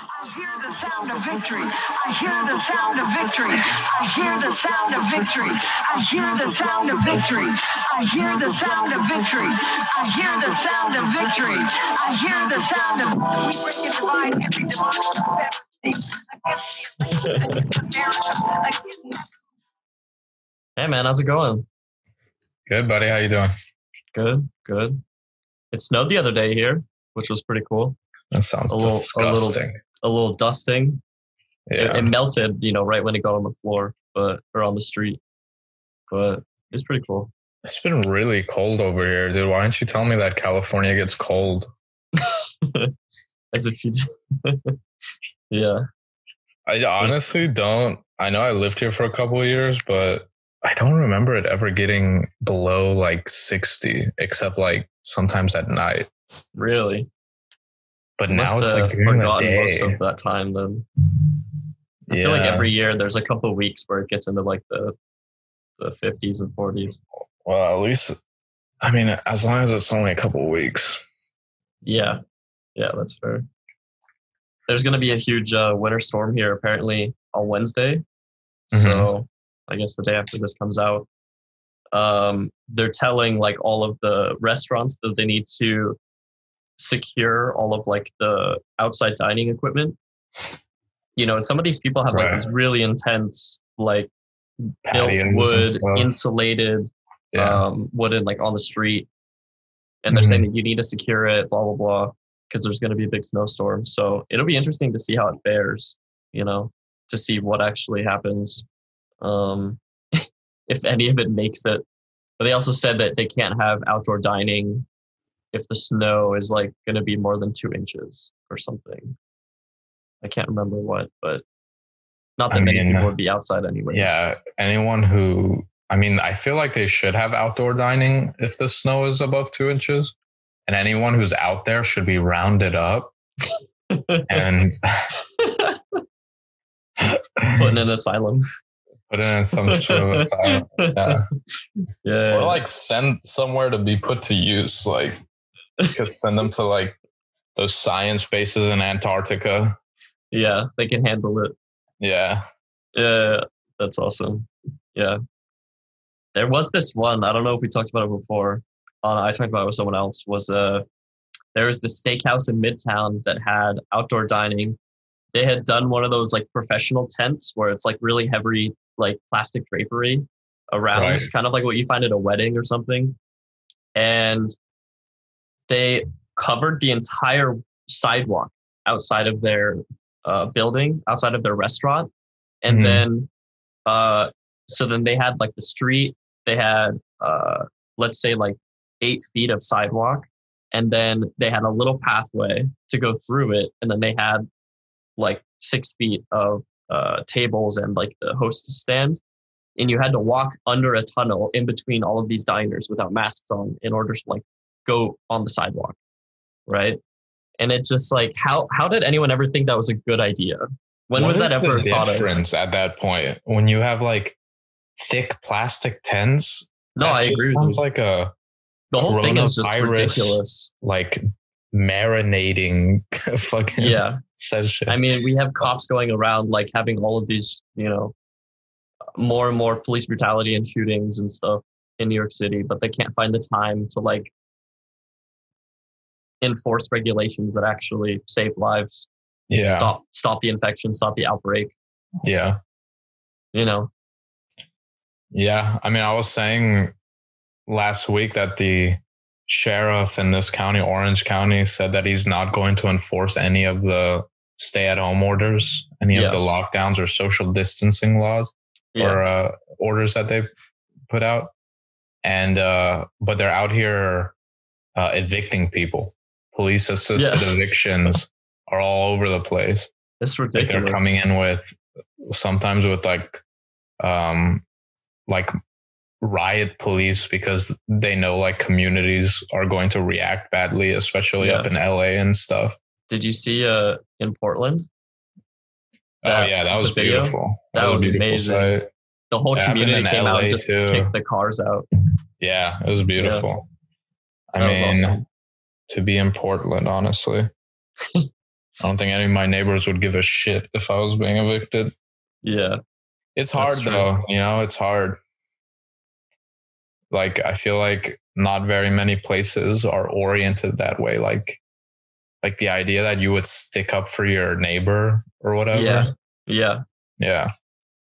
I hear the sound of victory. I hear the sound of victory. I hear the sound of victory. I hear the sound of victory. I hear the sound of victory. I hear the sound of victory. I hear the sound of we bring it to life every demonic Hey man, how's it going? Good, buddy. How you doing? Good, good. It snowed the other day here, which was pretty cool. That sounds A little- a little- disgusting. A little dusting. It, yeah. it melted, you know, right when it got on the floor, but or on the street. But it's pretty cool. it's been really cold over here, dude. Why don't you tell me that California gets cold? As if you did. yeah. I honestly don't. I know I lived here for a couple of years, but I don't remember it ever getting below like 60, except like sometimes at night. Really. But Must now it's have like during the forgotten most of that time then. I yeah. feel like every year there's a couple of weeks where it gets into like the the fifties and forties. well, at least, I mean, as long as it's only a couple weeks. Yeah. Yeah, that's fair. There's gonna be a huge uh, winter storm here apparently on Wednesday. Mhm. So I guess the day after this comes out. Um, they're telling like all of the restaurants that they need to secure all of like the outside dining equipment. You know, and some of these people have like Right. these really intense like built wood, insulated yeah. um, wooden like on the street, and they're saying that you need to secure it, blah blah blah, because there's going to be a big snowstorm. So it'll be interesting to see how it fares. You know, to see what actually happens, um, if any of it makes it. But they also said that they can't have outdoor dining if the snow is like going to be more than two inches or something. I can't remember what, but not that I many mean, people would be outside anyway. Yeah, anyone who, I mean, I feel like they should have outdoor dining if the snow is above two inches, and anyone who's out there should be rounded up and put in an asylum. put in some sort of asylum. Yeah. Yeah. or like send somewhere to be put to use, like just send them to like those science bases in Antarctica. yeah, they can handle it. Yeah, Yeah, that's awesome. Yeah. There was this one, I don't know if we talked about it before. Uh, I talked about it with someone else. Was uh there was this steakhouse in Midtown that had outdoor dining. They had done one of those like professional tents where it's like really heavy like plastic drapery around, Right. kind of like what you find at a wedding or something. And they covered the entire sidewalk outside of their uh, building, outside of their restaurant. And Mhm. then, uh, so then they had like the street, they had, uh, let's say like eight feet of sidewalk. And then they had a little pathway to go through it. And then they had like six feet of uh, tables and like the hostess stand. And you had to walk under a tunnel in between all of these diners without masks on in order to like go on the sidewalk. Right. And it's just like, how, how did anyone ever think that was a good idea? When What was that ever the thought of? difference at that point when you have like thick plastic tents? No, I agree with Sounds like a The whole thing is just ridiculous. like marinating fucking Yeah. session. I mean, we have cops going around like having all of these, you know, more and more police brutality and shootings and stuff in New York City, but they can't find the time to like enforce regulations that actually save lives, yeah, stop stop the infection, stop the outbreak. yeah, You know, yeah. I mean, I was saying last week that the sheriff in this county, Orange County, said that he's not going to enforce any of the stay-at-home orders, any Yeah. of the lockdowns or social distancing laws. yeah, or uh, orders that they put out, and uh, but they're out here uh, evicting people. Police assisted Yeah. evictions are all over the place. it's Like they're coming in with sometimes with like um like riot police because they know like communities are going to react badly, especially Yeah. up in LA and stuff. Did you see uh in Portland? oh yeah, that was beautiful. That a was beautiful amazing. sight. The whole It community came out LA and just too. kicked the cars out. Yeah, it was beautiful. That I was mean, awesome. To be in Portland, honestly. I don't think any of my neighbors would give a shit if I was being evicted. Yeah. It's hard though, you know, it's hard. Like I feel like not very many places are oriented that way. Like like the idea that you would stick up for your neighbor or whatever. Yeah. Yeah. Yeah.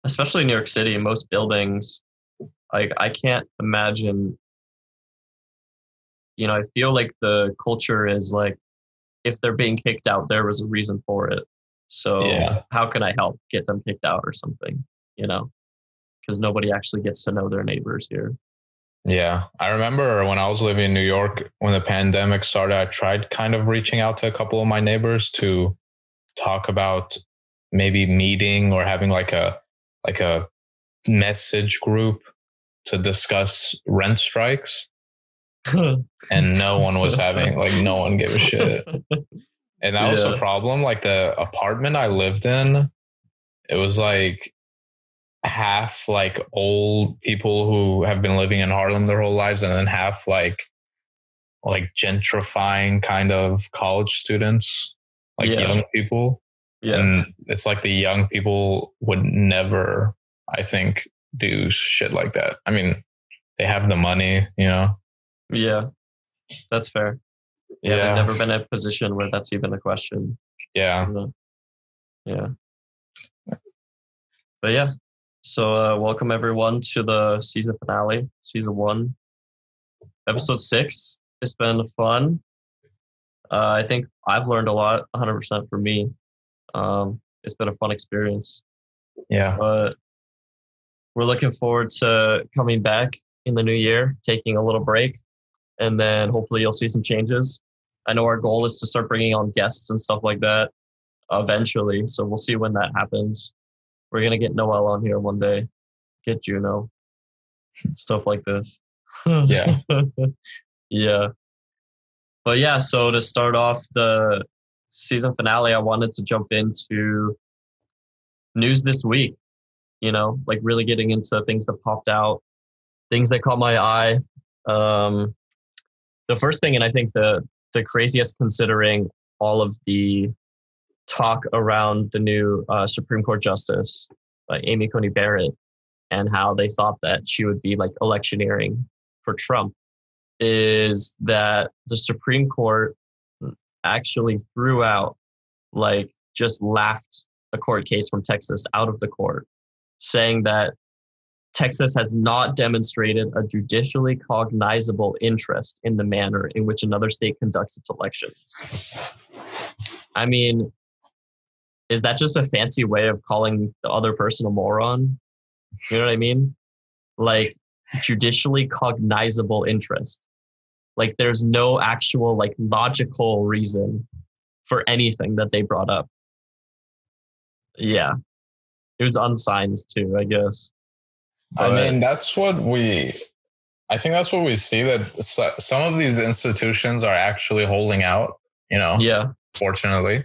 Especially New York City, most buildings, like I can't imagine. You know, I feel like the culture is like, if they're being kicked out, there was a reason for it. So Yeah. how can I help get them kicked out or something? You know, because nobody actually gets to know their neighbors here. Yeah. I remember when I was living in New York when the pandemic started, I tried kind of reaching out to a couple of my neighbors to talk about maybe meeting or having like a like a message group to discuss rent strikes. And no one was having like no one gave a shit. And that was the Yeah. problem. Like the apartment I lived in, it was like half like old people who have been living in Harlem their whole lives, and then half like like gentrifying kind of college students, like Yeah. young people. yeah. And it's like the young people would never, I think, do shit like that. I mean, they have the money, you know. Yeah. That's fair. Yeah. I've never been in a position where that's even a question. Yeah. Yeah. But yeah. So uh, welcome everyone to the season finale, season one, episode six. It's been fun. Uh, I think I've learned a lot, 100% for me. Um, it's been a fun experience, Yeah. but we're looking forward to coming back in the new year, taking a little break, and then hopefully you'll see some changes. I know our goal is to start bringing on guests and stuff like that eventually. So we'll see when that happens. We're gonna get Noel on here one day, get Juno, stuff like this. Yeah. yeah. But yeah, so to start off the season finale, I wanted to jump into news this week. You know, like really getting into things that popped out, things that caught my eye. Um, the first thing, and I think the the craziest, considering all of the talk around the new uh, Supreme Court Justice, like Amy Coney Barrett, and how they thought that she would be like electioneering for Trump, is that the Supreme Court actually threw out, like, just laughed a court case from Texas out of the court, saying that Texas has not demonstrated a judicially cognizable interest in the manner in which another state conducts its elections. I mean, is that just a fancy way of calling the other person a moron? You know what I mean? Like judicially cognizable interest. Like there's no actual like logical reason for anything that they brought up. Yeah. It was unsigned too, I guess. I mean, that's what we. I think that's what we see that some of these institutions are actually holding out. You know, yeah. fortunately.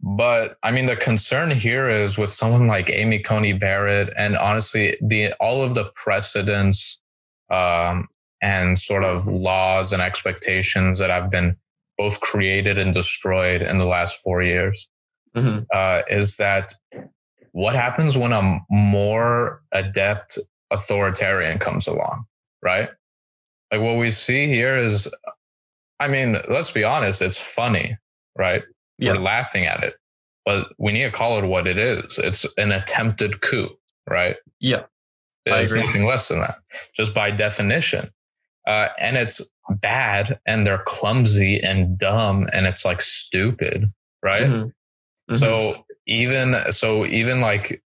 But I mean, the concern here is with someone like Amy Coney Barrett, and honestly, the all of the precedents um, and sort of laws and expectations that have been both created and destroyed in the last four years hmm uh, is that what happens when a more adept authoritarian comes along, right? Like what we see here is, I mean, let's be honest, it's funny, right? Yeah. We're laughing at it, but we need to call it what it is. It's an attempted coup, right? Yeah. It's nothing less than that, just by definition. Uh, and it's bad and they're clumsy and dumb and it's like stupid, right? Mhm. Mhm. So even so, even like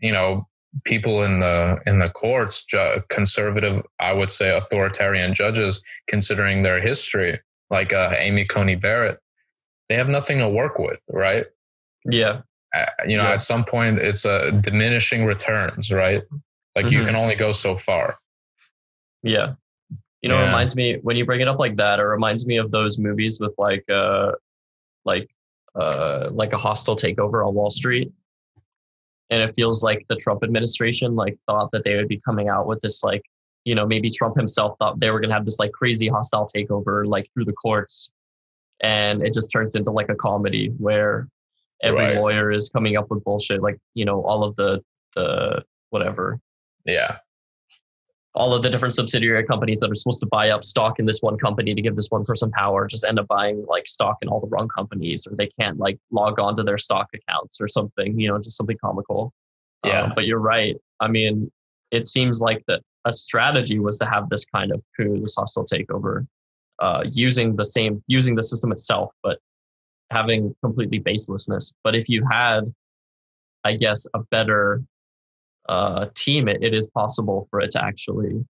you know, people in the in the courts, ju- conservative, I would say, authoritarian judges, considering their history, like uh, Amy Coney Barrett, they have nothing to work with, right? yeah. Uh, you know, Yeah. at some point, it's a diminishing returns, right? Like you Mhm. can only go so far. Yeah. You know, it reminds me when you bring it up like that, it reminds me of those movies with like uh like uh like a hostile takeover on Wall Street. And it feels like the Trump administration like thought that they would be coming out with this like, you know, maybe Trump himself thought they were gonna have this like crazy hostile takeover like through the courts. and it just turns into like a comedy where every Right. lawyer is coming up with bullshit, like you know all of the the whatever Yeah. All of the different subsidiary companies that are supposed to buy up stock in this one company to give this one person power just end up buying like stock in all the wrong companies or they can't like log on to their stock accounts or something you know just something comical. Yeah. Um, but you're right. I mean it seems like that a strategy was to have this kind of coup this hostile takeover uh, using the same using the system itself but having completely baselessness. But if you had i guess a better uh, team, it, it is possible for it to actually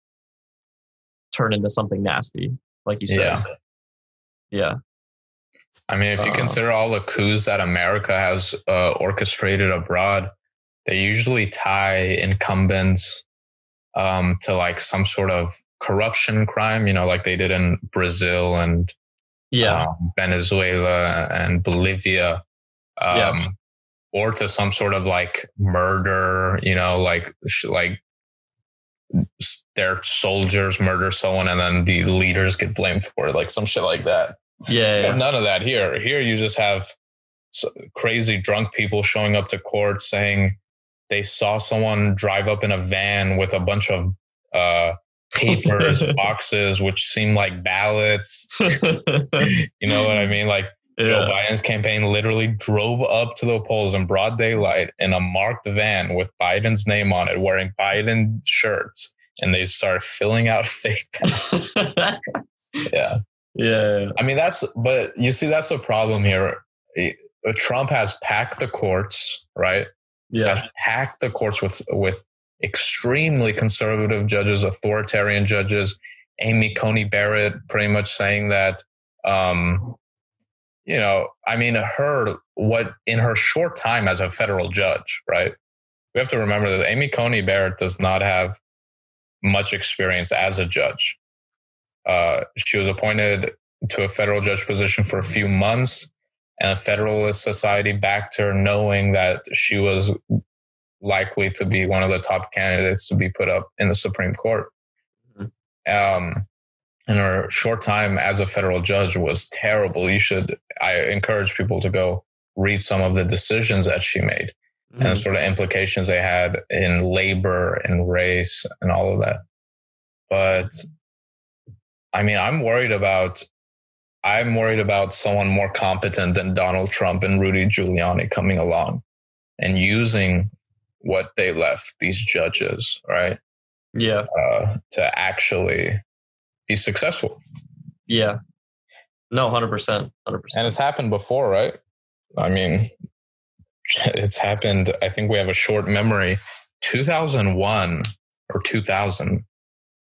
turn into something nasty, like you said. Yeah. Yeah. I mean, if you Uh, consider all the coups that America has uh, orchestrated abroad, they usually tie incumbents um, to like some sort of corruption crime, you know, like they did in Brazil and Yeah. um, Venezuela and Bolivia, um, Yeah. Or to some sort of like murder, you know, like sh- like their soldiers murder someone and then the leaders get blamed for it, like some shit like that. yeah. Yeah. none of that here. Here, you just have crazy drunk people showing up to court saying they saw someone drive up in a van with a bunch of uh, papers, boxes, which seem like ballots. You know what I mean? Like Joe. Biden's campaign literally drove up to the polls in broad daylight in a marked van with Biden's name on it, wearing Biden shirts, and they started filling out fake. yeah. yeah. I mean, that's, but you see, that's the problem here. Trump has packed the courts, right? Yeah. Has packed the courts with, with extremely conservative judges, authoritarian judges. Amy Coney Barrett pretty much saying that, um, you know, I mean, her, what in her short time as a federal judge, right? We have to remember that Amy Coney Barrett does not have much experience as a judge. Uh, she was appointed to a federal judge position for a few months, and a Federalist Society backed her, knowing that she was likely to be one of the top candidates to be put up in the Supreme Court. Um, and her short time as a federal judge was terrible. You should, I encourage people to go read some of the decisions that she made and the sort of implications they had in labor and race and all of that. But I mean, I'm worried about I'm worried about someone more competent than Donald Trump and Rudy Giuliani coming along and using what they left these judges, right, Yeah. uh, to actually be successful. Yeah. No, 100%. 100%. And it's happened before, right? I mean, it's happened. I think we have a short memory. 2001 or 2000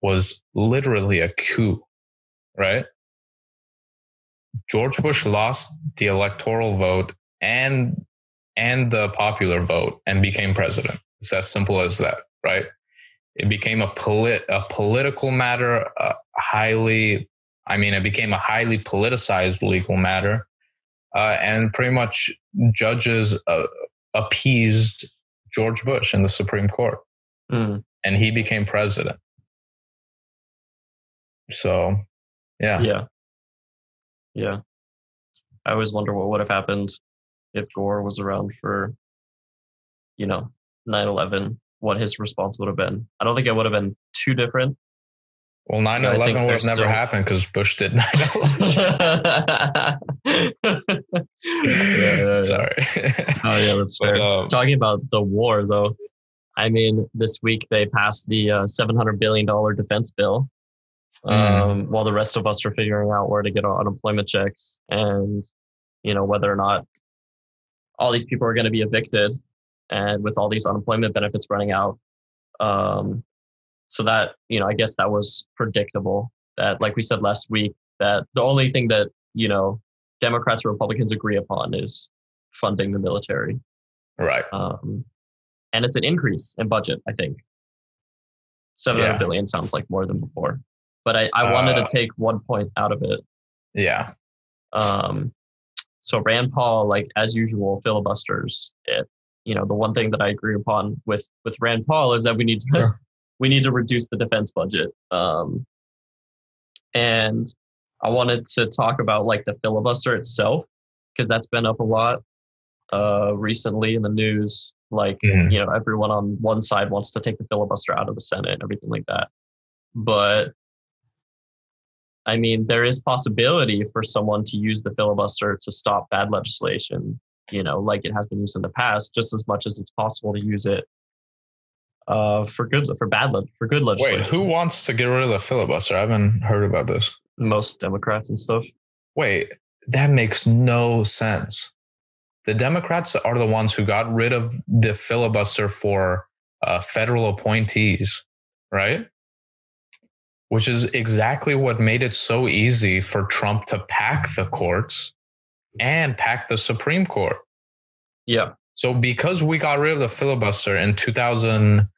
was literally a coup, right? George Bush lost the electoral vote and and the popular vote and became president. It's as simple as that, right? It became a polit a political matter, a highly I mean, it became a highly politicized legal matter, uh, and pretty much judges uh, appeased George Bush in the Supreme Court, Mm. and he became president. So, yeah, Yeah. Yeah. I always wonder what would have happened if Gore was around for, you know, 9 11, what his response would have been. I don't think it would have been too different. well, 9 I think 11 would have never still- happened because Bush did 9 11. Sorry. Oh, yeah, that's But, fair. um, Talking about the war, though, I mean, this week they passed the uh, $700 billion defense bill Mm. um, while the rest of us are figuring out where to get our unemployment checks and, you know, whether or not all these people are going to be evicted and with all these unemployment benefits running out. Um, so that, you know, I guess that was predictable that, like we said last week, that the only thing that, you know, Democrats and Republicans agree upon is funding the military. right. Um, and it's an increase in budget, I think. Seven hundred Yeah. billion sounds like more than before. But I, I wanted Uh, to take one point out of it. Yeah. Um, so Rand Paul, like as usual, filibusters it. You know, the one thing that I agree upon with with Rand Paul is that we need to Sure. we need to reduce the defense budget. Um, and I wanted to talk about like the filibuster itself because that's been up a lot uh, recently in the news. Like Mhm. you know, everyone on one side wants to take the filibuster out of the Senate and everything like that. But I mean, there is possibility for someone to use the filibuster to stop bad legislation. You know, like it has been used in the past, just as much as it's possible to use it uh, for good for bad for good legislation. Wait, who wants to get rid of the filibuster? I haven't heard about this. Most Democrats and stuff. Wait, that makes no sense. The Democrats are the ones who got rid of the filibuster for uh, federal appointees, right? Which is exactly what made it so easy for Trump to pack the courts and pack the Supreme Court. Yeah. So because we got rid of the filibuster in 2000,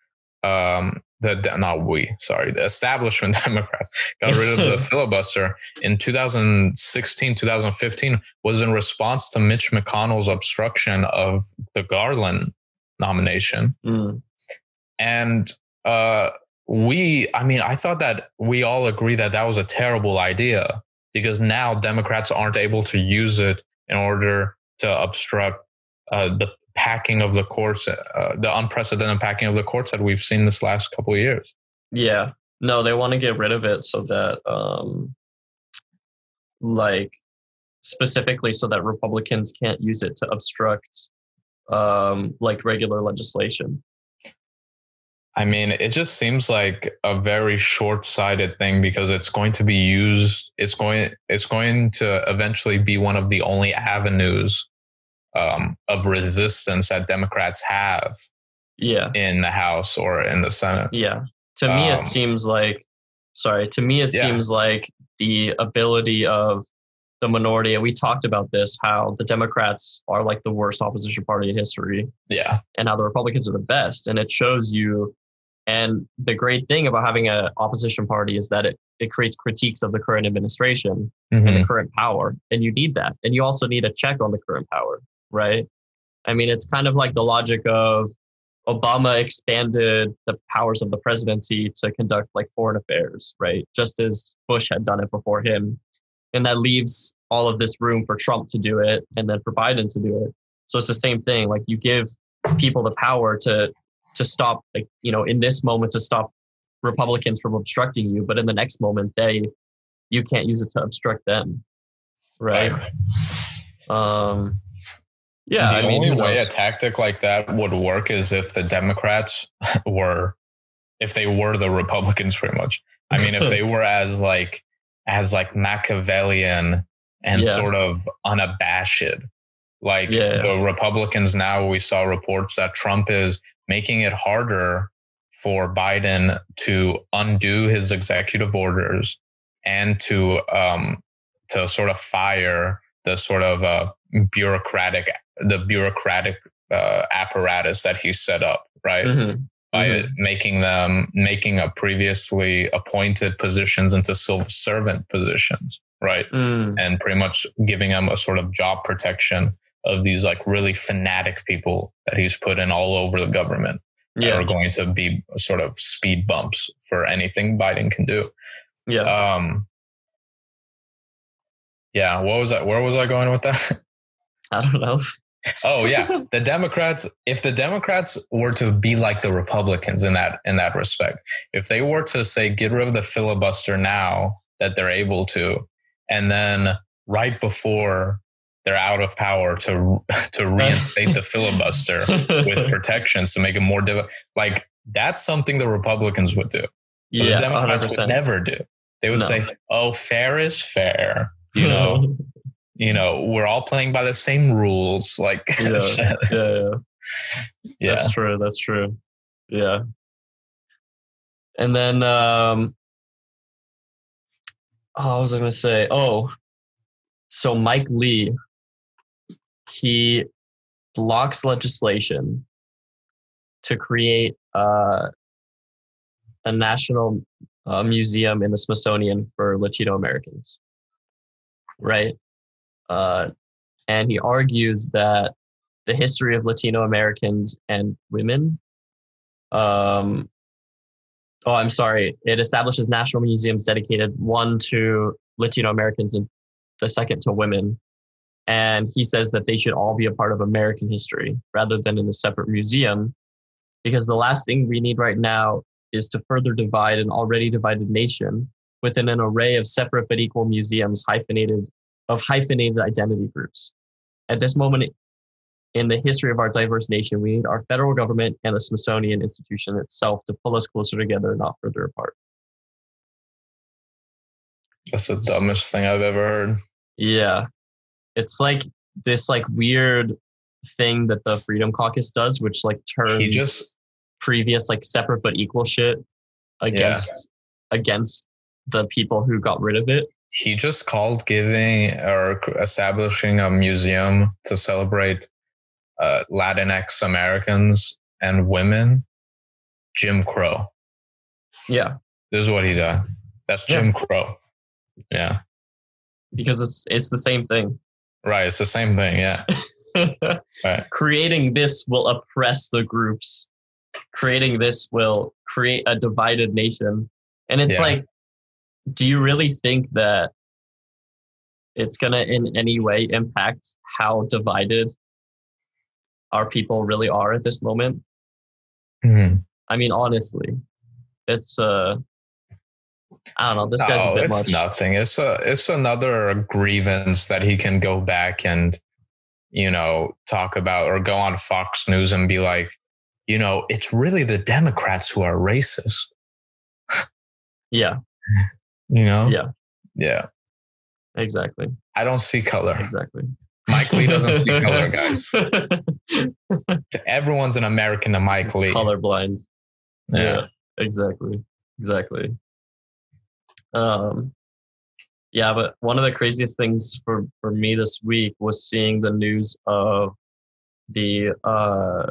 um, the the- not we, sorry, the establishment Democrats got rid of the filibuster in 2016, 2015 was in response to Mitch McConnell's obstruction of the Garland nomination. Mm. And uh, we, I mean, I thought that we all agree that that was a terrible idea because now Democrats aren't able to use it in order to obstruct uh, the packing of the courts, uh, the unprecedented packing of the courts that we've seen this last couple of years. Yeah. No, they want to get rid of it so that, um, like, specifically so that Republicans can't use it to obstruct, um, like regular legislation. I mean, it just seems like a very short-sighted thing because it's going to be used. It's going. It's going to eventually be one of the only avenues um, of resistance that Democrats have Yeah. in the House or in the Senate. Yeah. To me, Um, it seems like, sorry, to me, it Yeah. seems like the ability of the minority, and we talked about this, how the Democrats are like the worst opposition party in history Yeah, and how the Republicans are the best. And it shows you. And the great thing about having an opposition party is that it, it creates critiques of the current administration and Mhm. the current power. And you need that. And you also need a check on the current power, right? I mean, it's kind of like the logic of Obama expanded the powers of the presidency to conduct like foreign affairs, right? Just as Bush had done it before him. And that leaves all of this room for Trump to do it and then for Biden to do it. So it's the same thing. Like you give people the power to to stop like, you know, in this moment to stop Republicans from obstructing you, but in the next moment they you can't use it to obstruct them. Right. Um yeah. the I mean, only way a tactic like that would work is if the Democrats were, if they were the Republicans, pretty much. I mean, if they were as like as like Machiavellian and Yeah. sort of unabashed, like Yeah. the Republicans now, we saw reports that Trump is making it harder for Biden to undo his executive orders and to um, to sort of fire the sort of uh, bureaucratic the bureaucratic uh, apparatus that he set up, right? Mhm. By Mhm. making them making a previously appointed positions into civil servant positions, right? Mm. And pretty much giving them a sort of job protection of these like really fanatic people that he's put in all over the government that are going to be sort of speed bumps for anything Biden can do. Yeah. Um, yeah, what was that? Where was I going with that? I don't know. Oh yeah, the Democrats. If the Democrats were to be like the Republicans in that in that respect, if they were to say get rid of the filibuster now that they're able to, and then right before they're out of power to to reinstate the filibuster with protections to make it more difficult, like that's something the Republicans would do. Yeah, the Democrats 100%. would never do. They would No. say, "Oh, fair is fair." You know, you know, we're all playing by the same rules. Like, yeah, yeah, yeah. yeah. That's true. That's true. Yeah. And then, um, oh, what was I going to say? Oh, so Mike Lee, he blocks legislation to create uh, a national uh, museum in the Smithsonian for Latino Americans. Right. Uh, and he argues that the history of Latino Americans and women. Um, oh, I'm sorry. It establishes national museums dedicated one to Latino Americans and the second to women. And he says that they should all be a part of American history rather than in a separate museum, because the last thing we need right now is to further divide an already divided nation within an array of separate but equal museums hyphenated of hyphenated identity groups. At this moment in the history of our diverse nation, we need our federal government and the Smithsonian Institution itself to pull us closer together, not further apart. That's the dumbest thing I've ever heard. Yeah. It's like this like weird thing that the Freedom Caucus does, which like turns He just previous like separate but equal shit against against the people who got rid of it. he just called giving or establishing a museum to celebrate uh, Latinx Americans and women Jim Crow. Yeah. This is what he did. That's Yeah. Jim Crow. Yeah. Because it's it's the same thing. Right. It's the same thing. Yeah. Right. Creating this will oppress the groups. Creating this will create a divided nation. And it's Yeah. like, do you really think that it's going to in any way impact how divided our people really are at this moment? Mhm. I mean, honestly, it's, uh, I don't know. This guy's a bit it's much. nothing. It's a it's another grievance that he can go back and you know talk about or go on Fox News and be like, you know, it's really the Democrats who are racist. Yeah, You know? Yeah. Yeah. exactly. I don't see color. Exactly. Mike Lee doesn't see color, guys. Everyone's an American to Mike Lee. Colorblind. Yeah. Yeah, exactly. Exactly. Um, yeah, but one of the craziest things for, for me this week was seeing the news of the uh,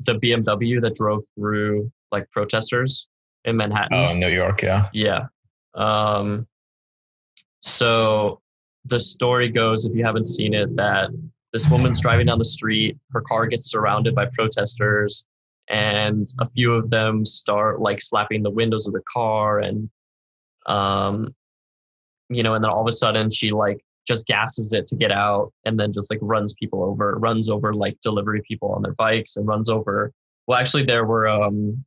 the BMW that drove through like protesters in Manhattan. Oh, New York, yeah. Yeah. Um, so the story goes, if you haven't seen it, that this woman's driving down the street, her car gets surrounded by protesters, and a few of them start like slapping the windows of the car and um you know and then all of a sudden she like just gasses it to get out and then just like runs people over runs over like delivery people on their bikes and runs over. Well actually there were um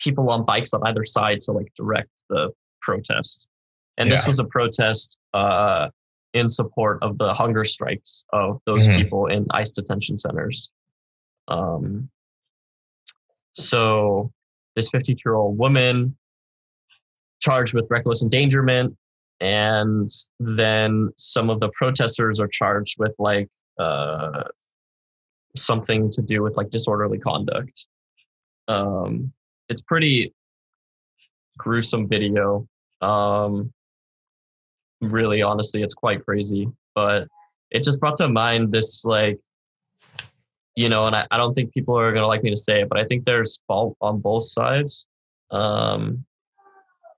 people on bikes on either side to like direct the protest. And this was a protest uh in support of the hunger strikes of those Mhm. people in ICE detention centers. Um so this 52 year old woman charged with reckless endangerment and then some of the protesters are charged with like uh, something to do with like disorderly conduct. Um, it's pretty gruesome video. Um, really honestly it's quite crazy but it just brought to mind this like you know and i, I don't think people are going to like me to say it but i think there's fault on both sides. Um,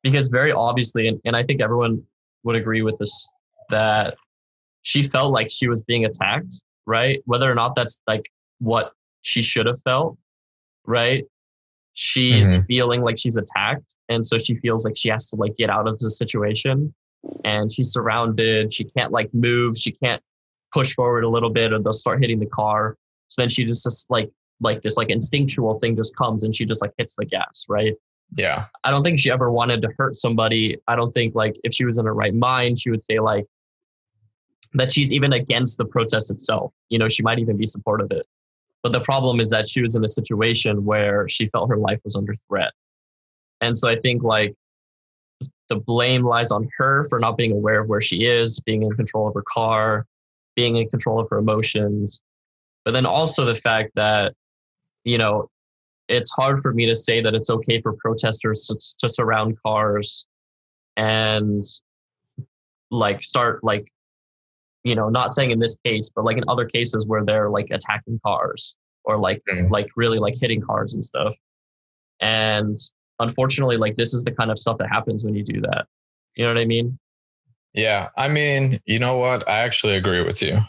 because very obviously and, and i think everyone would agree with this that she felt like she was being attacked right? Whether or not that's like what she should have felt right? She's mm-hmm. feeling like she's attacked and so she feels like she has to like get out of the situation and she's surrounded she can't like move she can't push forward a little bit or they'll start hitting the car. So then she just, just like like this like instinctual thing just comes and she just like hits the gas right Yeah. I don't think she ever wanted to hurt somebody. I don't think like if she was in her right mind, she would say like that she's even against the protest itself. You know, she might even be supportive of it. But the problem is that she was in a situation where she felt her life was under threat. And so I think like the blame lies on her for not being aware of where she is, being in control of her car, being in control of her emotions. But then also the fact that, you know, it's hard for me to say that it's okay for protesters to, to surround cars and like start like you know not saying in this case but like in other cases where they're like attacking cars or like Mm. like really like hitting cars and stuff and unfortunately like this is the kind of stuff that happens when you do that you know what i mean Yeah. I mean, you know what? I actually agree with you.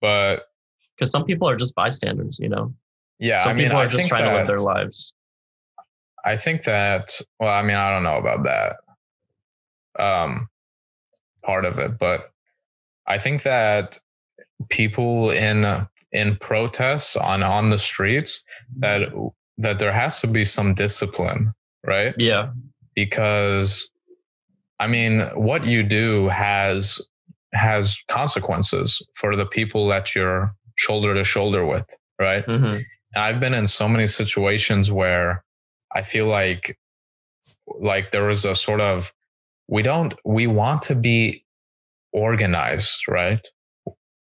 But because some people are just bystanders you know yeah, some I mean, people are I just trying to live their lives I think that, well, I mean, I don't know about that. um, part of it. But I think that people in in protests on on the streets that that there has to be some discipline, right? Yeah. Because I mean, what you do has has consequences for the people that you're shoulder to shoulder with, right? hmm I've been in so many situations where I feel like like there was a sort of we don't we want to be organized, right?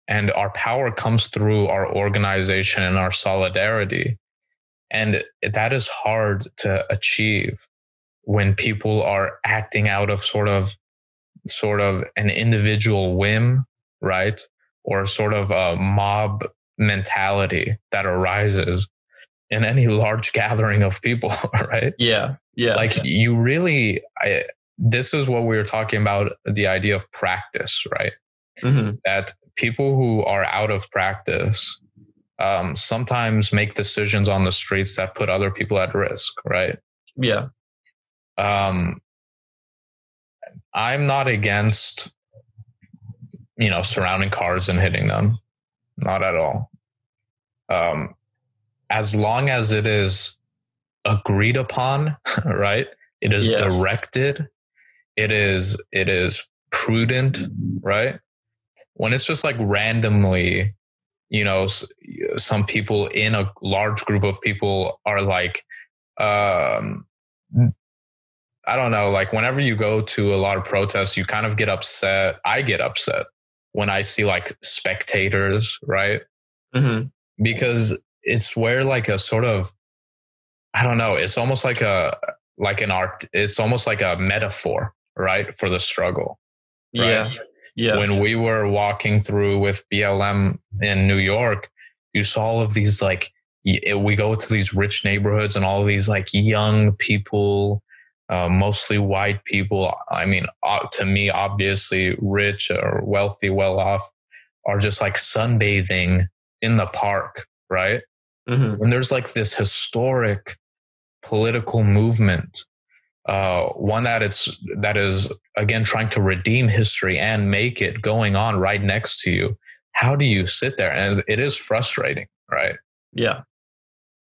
And our power comes through our organization and our solidarity. And that is hard to achieve when people are acting out of sort of sort of an individual whim, right? Or sort of a mob mentality that arises in any large gathering of people, right? Yeah. Yeah. Like you really, I, this is what we were talking about the idea of practice, right? hmm That people who are out of practice um, sometimes make decisions on the streets that put other people at risk, right? Yeah. um, I'm not against, you know, surrounding cars and hitting them, not at all. Um, as long as it is agreed upon, right? It is Yeah. directed. It is it is prudent, right? When it's just like randomly, you know, some people in a large group of people are like, um, I don't know, like whenever you go to a lot of protests, you kind of get upset. I get upset when I see like spectators, right? hmm Because it's where like a sort of, I don't know, it's almost like a, like an art, it's almost like a metaphor, right? For the struggle. Right. Yeah. Yeah. When we were walking through with BLM in New York, you saw all of these like, we go to these rich neighborhoods and all of these like young people, uh, mostly white people. I mean, uh, to me, obviously rich or wealthy, well off, are just like sunbathing in the park, right? hmm when there's like this historic political movement uh one that it's that is again trying to redeem history and make it going on right next to you how do you sit there and it is frustrating right Yeah.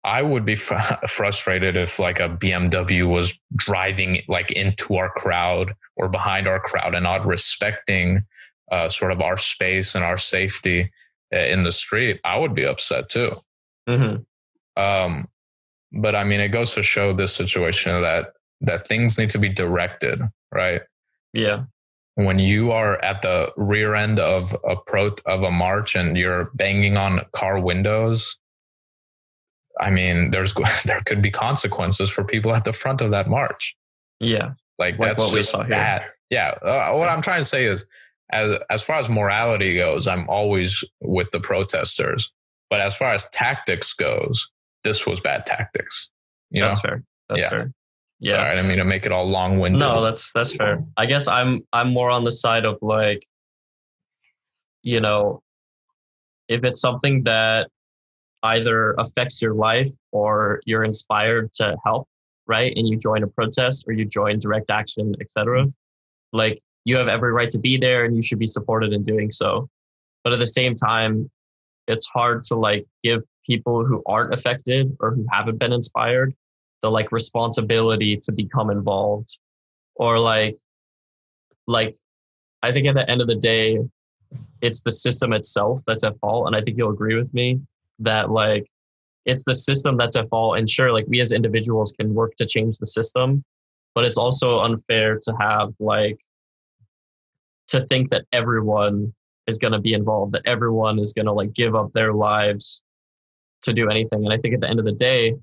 I would be fr- frustrated if like a bmw was driving like into our crowd or behind our crowd and not respecting uh sort of our space and our safety uh, in the street i would be upset too hmm um, but I mean, it goes to show this situation that that things need to be directed, right? Yeah. When you are at the rear end of a pro of a march and you're banging on car windows, I mean, there's there could be consequences for people at the front of that march. Yeah. Like, Like that's what we just bad. Yeah. Uh, what I'm trying to say is, as as far as morality goes, I'm always with the protesters. But as far as tactics goes, this was bad tactics. You know, That's fair. That's Yeah. fair. Yeah. Sorry, I didn't mean to make it all long winded. No, that's that's fair. I guess I'm I'm more on the side of like, you know, if it's something that either affects your life or you're inspired to help, right? And you join a protest or you join direct action, etc. Like you have every right to be there and you should be supported in doing so. But at the same time, it's hard to like give people who aren't affected or who haven't been inspired the like responsibility to become involved or like like i think at the end of the day it's the system itself that's at fault and i think you'll agree with me that like it's the system that's at fault and sure like we as individuals can work to change the system but it's also unfair to have like to think that everyone is going to be involved that everyone is going to like give up their lives to do anything and i think at the end of the day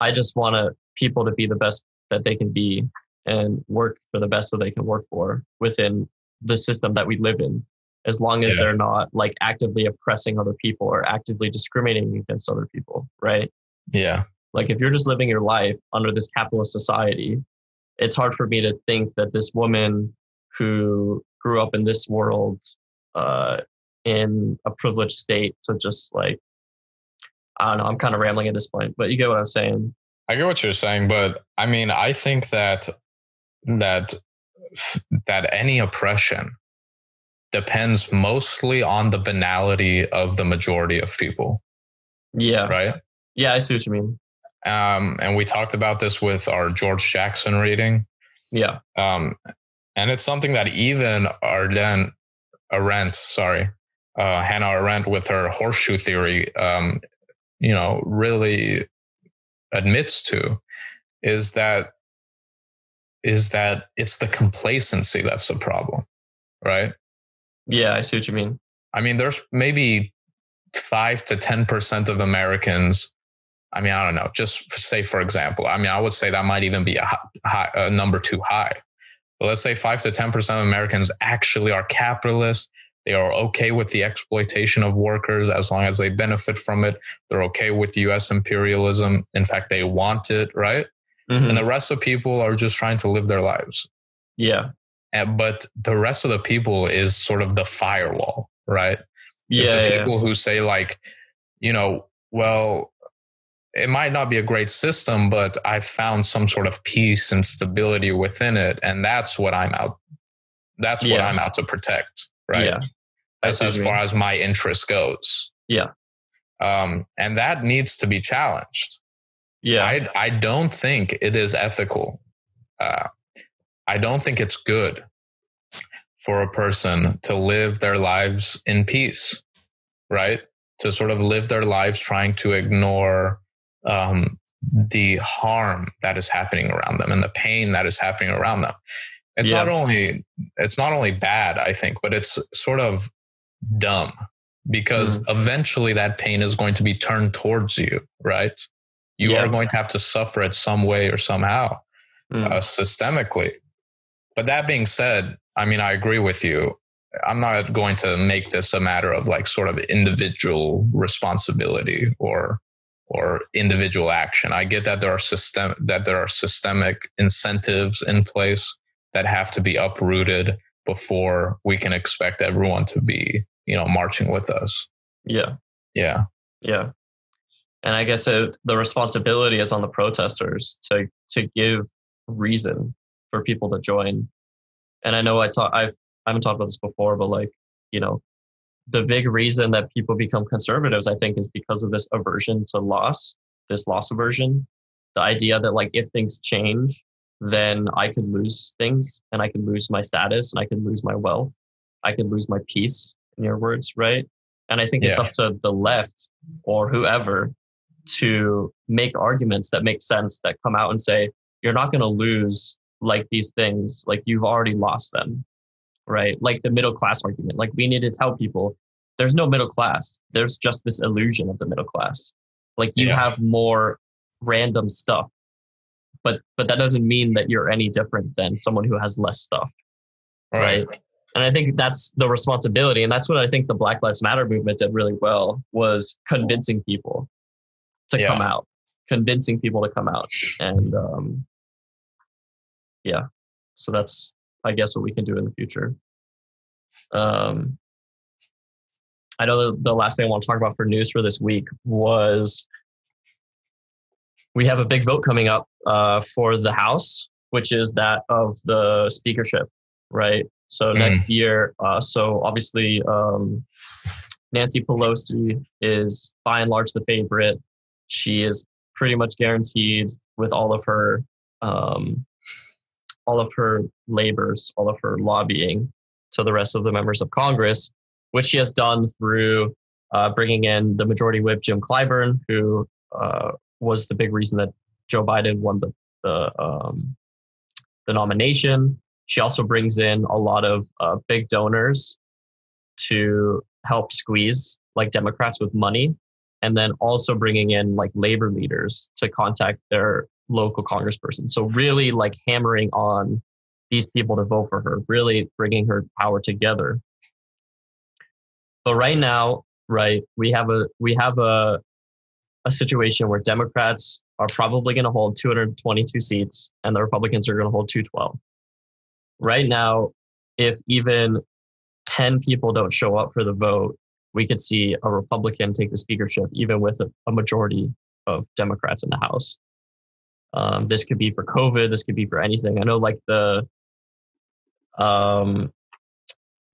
I just want to, people to be the best that they can be and work for the best that they can work for within the system that we live in. As long as Yeah. they're not like actively oppressing other people or actively discriminating against other people, right? Yeah. Like if you're just living your life under this capitalist society, it's hard for me to think that this woman who grew up in this world uh, in a privileged state to just like, I don't know, I'm kind of rambling at this point, but you get what I'm saying. I get what you're saying, but I mean, I think that that that any oppression depends mostly on the banality of the majority of people. Yeah. Right. Yeah, I see what you mean. Um, and we talked about this with our George Jackson reading. Yeah. Um, and it's something that even Arden Arendt, sorry, uh, Hannah Arendt with her horseshoe theory, um, you know, really admits to is that is that it's the complacency that's the problem, right? Yeah, I see what you mean. I mean, there's maybe five to ten percent of Americans. I mean, I don't know. Just say, for example, I mean, I would say that might even be a, high, a number too high. But let's say five to ten percent of Americans actually are capitalists. They are okay with the exploitation of workers as long as they benefit from it. They're okay with U.S. imperialism. In fact, they want it, right? Mhm. And the rest of people are just trying to live their lives. yeah. And, but the rest of the people is sort of the firewall, right? It's Yeah. the yeah. people who say like, you know, well, it might not be a great system, but I found some sort of peace and stability within it, and that's what I'm out. That's what I'm out to protect, right? Yeah. That's as far mean. as my interest goes. Yeah. Um, and that needs to be challenged. Yeah. I I don't think it is ethical. Uh, I don't think it's good for a person to live their lives in peace, right? To sort of live their lives trying to ignore um, the harm that is happening around them and the pain that is happening around them. It's Yeah. not only it's not only bad, I think, but it's sort of dumb because Mm-hmm. eventually that pain is going to be turned towards you, right? You Yeah. are going to have to suffer it some way or somehow, Mm. uh, systemically. But that being said, I mean, I agree with you. I'm not going to make this a matter of like sort of individual responsibility or or individual action. I get that there are system that there are systemic incentives in place that have to be uprooted before we can expect everyone to be, you know, marching with us. yeah. Yeah. Yeah. And I guess it, the responsibility is on the protesters to to give reason for people to join. And I know I talk I've I haven't talked about this before, but like, you know, the big reason that people become conservatives, I think, is because of this aversion to loss, this loss aversion. The idea that like if things change, then I could lose things and I could lose my status and I could lose my wealth. I could lose my peace, in your words, right? And I think it's up to the left or whoever to make arguments that make sense that come out and say, you're not going to lose like these things, like you've already lost them, right? Like the middle class argument. Like we need to tell people there's no middle class. There's just this illusion of the middle class. Like you Yeah. have more random stuff, but but that doesn't mean that you're any different than someone who has less stuff right? And I think that's the responsibility, and that's what I think the Black Lives Matter movement did really well was convincing people to Yeah. come out, convincing people to come out, and um, yeah, so that's I guess what we can do in the future. Um, I know the, the last thing I want to talk about for news for this week was we have a big vote coming up uh, for the House, which is that of the speakership, right? So Mm. next year, uh, so obviously um, Nancy Pelosi is by and large the favorite. She is pretty much guaranteed with all of her um, all of her labors, all of her lobbying to the rest of the members of Congress, which she has done through uh, bringing in the majority whip Jim Clyburn, who uh, was the big reason that Joe Biden won the the, um, the nomination. She also brings in a lot of uh, big donors to help squeeze like Democrats with money, and then also bringing in like labor leaders to contact their local congressperson. So really like hammering on these people to vote for her, really bringing her power together. But right now, right, we have a we have a a situation where Democrats are probably going to hold 222 seats and the Republicans are going to hold 212. Right now, if even 10 people don't show up for the vote, we could see a Republican take the speakership, even with a, a majority of Democrats in the House. Um, this could be for COVID. This could be for anything. I know, like the um,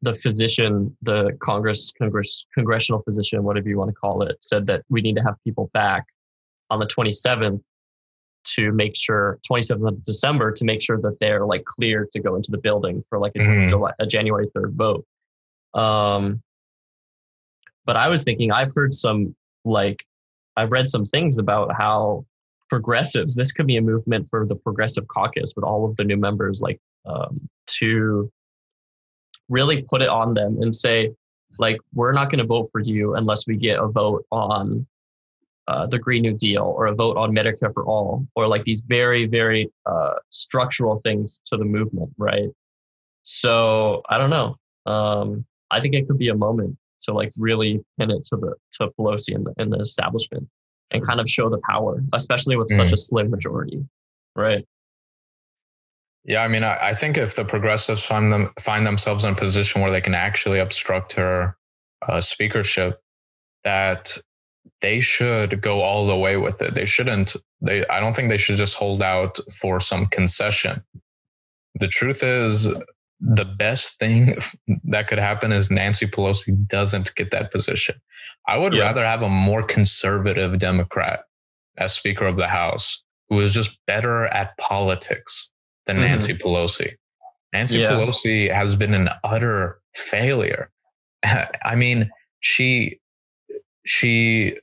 the physician, the Congress, Congress, congressional physician, whatever you want to call it, said that we need to have people back on the 27th to make sure 27th of December to make sure that they're like cleared to go into the building for like a, Mhm. July, a January 3rd vote. Um, but I was thinking, I've heard some like, I've read some things about how progressives, this could be a movement for the progressive caucus with all of the new members, like um, to really put it on them and say, like, we're not going to vote for you unless we get a vote on uh, the Green New Deal or a vote on Medicare for all, or like these very, very uh, structural things to the movement, right? So I don't know. Um, I think it could be a moment to like really pin it to the to Pelosi and the, and the establishment and kind of show the power, especially with such a slim majority, right? Yeah, I mean, I, I think if the progressives find them find themselves in a position where they can actually obstruct her uh, speakership, that they should go all the way with it. They shouldn't. They. I don't think they should just hold out for some concession. The truth is, the best thing that could happen is Nancy Pelosi doesn't get that position. I would Yeah. rather have a more conservative Democrat as Speaker of the House who is just better at politics than Mhm. Nancy Pelosi. Nancy Yeah. Pelosi has been an utter failure. I mean, she she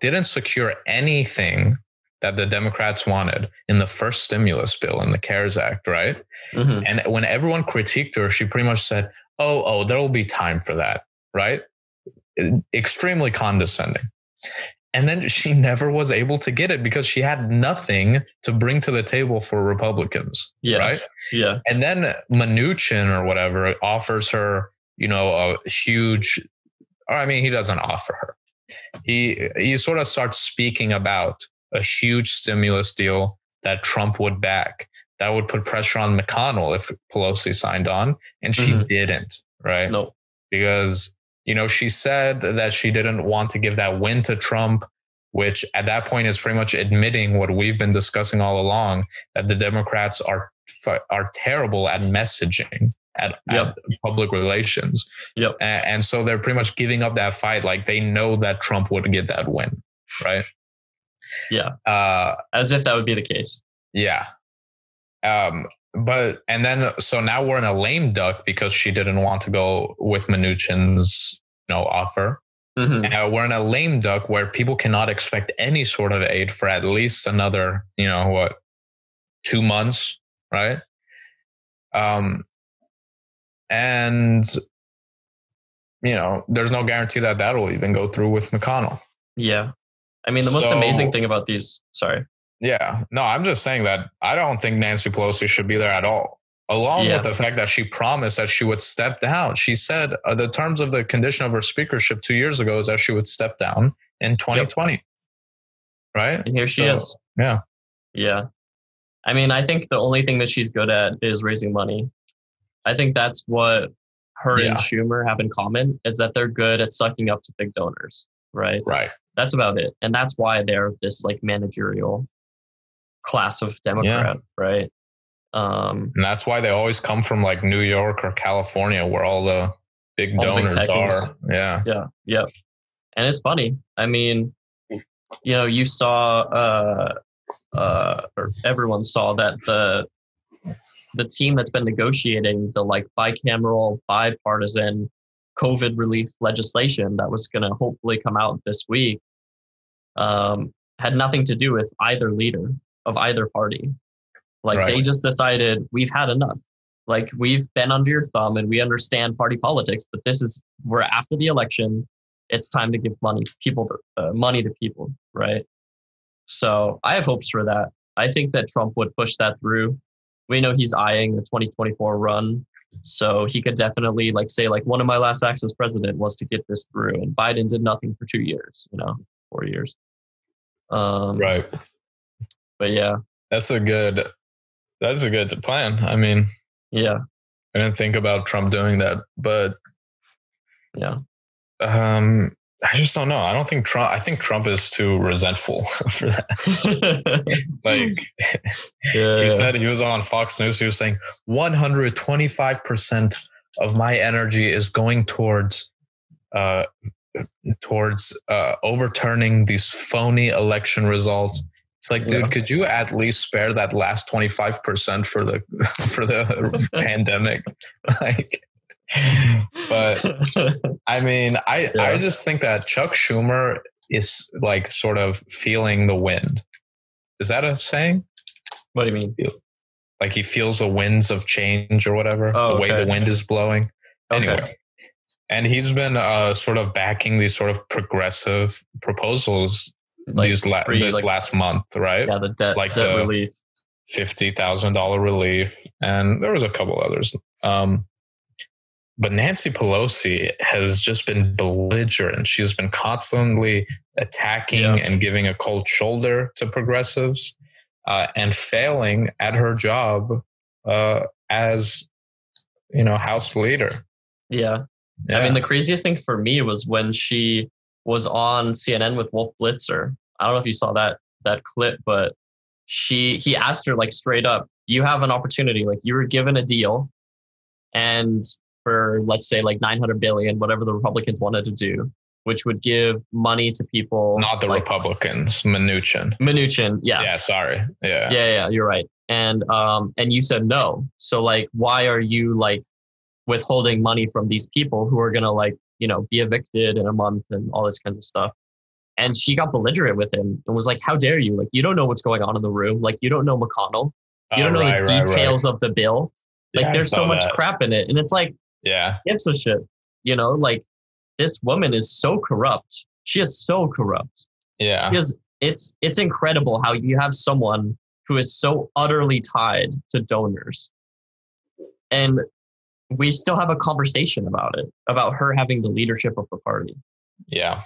didn't secure anything that the Democrats wanted in the first stimulus bill in the CARES Act, right? Mhm. And when everyone critiqued her, she pretty much said, "Oh, oh, there will be time for that," right? Extremely condescending. And then she never was able to get it because she had nothing to bring to the table for Republicans, Yeah. right? Yeah. And then Mnuchin or whatever offers her, you know, a huge. Or I mean, he doesn't offer her. He he sort of starts speaking about a huge stimulus deal that Trump would back. That would put pressure on McConnell if Pelosi signed on, and she Mhm. didn't, right? No. Because you know she said that she didn't want to give that win to Trump, which at that point is pretty much admitting what we've been discussing all along that the Democrats are are terrible at messaging at, Yep. at public relations. Yep. A- And, so they're pretty much giving up that fight. Like they know that Trump would get that win, right? Yeah. Uh, As if that would be the case. yeah. Um, but and then so now we're in a lame duck because she didn't want to go with Mnuchin's you know offer. Mhm. Uh, we're in a lame duck where people cannot expect any sort of aid for at least another, you know, what, two months, right? Um, and you know, there's no guarantee that that will even go through with McConnell. Yeah. I mean, the most So- amazing thing about these, sorry. Yeah, no, I'm just saying that I don't think Nancy Pelosi should be there at all. Along Yeah. with the fact that she promised that she would step down. She said uh, the terms of the condition of her speakership two years ago is that she would step down in 2020. Right? And here she So, is. yeah. Yeah. I mean, I think the only thing that she's good at is raising money. I think that's what her Yeah. and Schumer have in common is that they're good at sucking up to big donors, right? Right. That's about it. And that's why they're this like managerial class of Democrat, right? Um, And that's why they always come from like New York or California where all the big All the big donors are. Yeah. Yeah, yeah. And it's funny. I mean, you know, you saw uh uh or everyone saw that the the team that's been negotiating the like bicameral bipartisan COVID relief legislation that was gonna hopefully come out this week um had nothing to do with either leader of either party. Like they just decided we've had enough. Like we've been under your thumb and we understand party politics, but this is we're after the election. It's time to give money people uh, money to people, right? So I have hopes for that. I think that Trump would push that through. We know he's eyeing the 2024 run, so he could definitely like say like one of my last acts as president was to get this through, and Biden did nothing for two years, you know, four years. Um, Right. But yeah, That's a good that's a good plan. I mean, yeah, I didn't think about Trump doing that, but yeah. um I just don't know. I don't think Trump. I think Trump is too resentful for that. like yeah, he said, he was on Fox News. He was saying 125 percent of my energy is going towards uh, towards uh, overturning these phony election results. It's like, dude, Yeah. could you at least spare that last 25% for the for the pandemic? Like but I mean, I Yeah. I just think that Chuck Schumer is like sort of feeling the wind. Is that a saying? what do you mean? Like he feels the winds of change or whatever, Oh, the way okay. the wind is blowing. Okay. Anyway. And he's been uh, sort of backing these sort of progressive proposals Like these la- free, this like- last month, right? Yeah, the debt, Like debt the- relief. fifty thousand dollar relief, and there was a couple others. Um, but Nancy Pelosi has just been belligerent. She's been constantly attacking Yeah. and giving a cold shoulder to progressives, uh, and failing at her job uh, as you know House leader. Yeah. I mean, the craziest thing for me was when she was on CNN with Wolf Blitzer. I don't know if you saw that that clip, but she he asked her like straight up, "You have an opportunity. Like you were given a deal, and for let's say like 900 billion, whatever the Republicans wanted to do, which would give money to people. not the like Republicans, Mnuchin. Mnuchin. Yeah. Yeah. sorry. Yeah. yeah yeah you're right and um and you said no so like why are you like withholding money from these people who are gonna like you know be evicted in a month and all this kinds of stuff and she got belligerent with him and was like how dare you like you don't know what's going on in the room like you don't know mcconnell you don't Oh, know right, the right, right. details of the bill like Yeah, there's so much that. crap in it and it's like Yeah. gives a shit you know like this woman is so corrupt she is so corrupt Yeah. because it's it's incredible how you have someone who is so utterly tied to donors and we still have a conversation about it about her having the leadership of the party Yeah.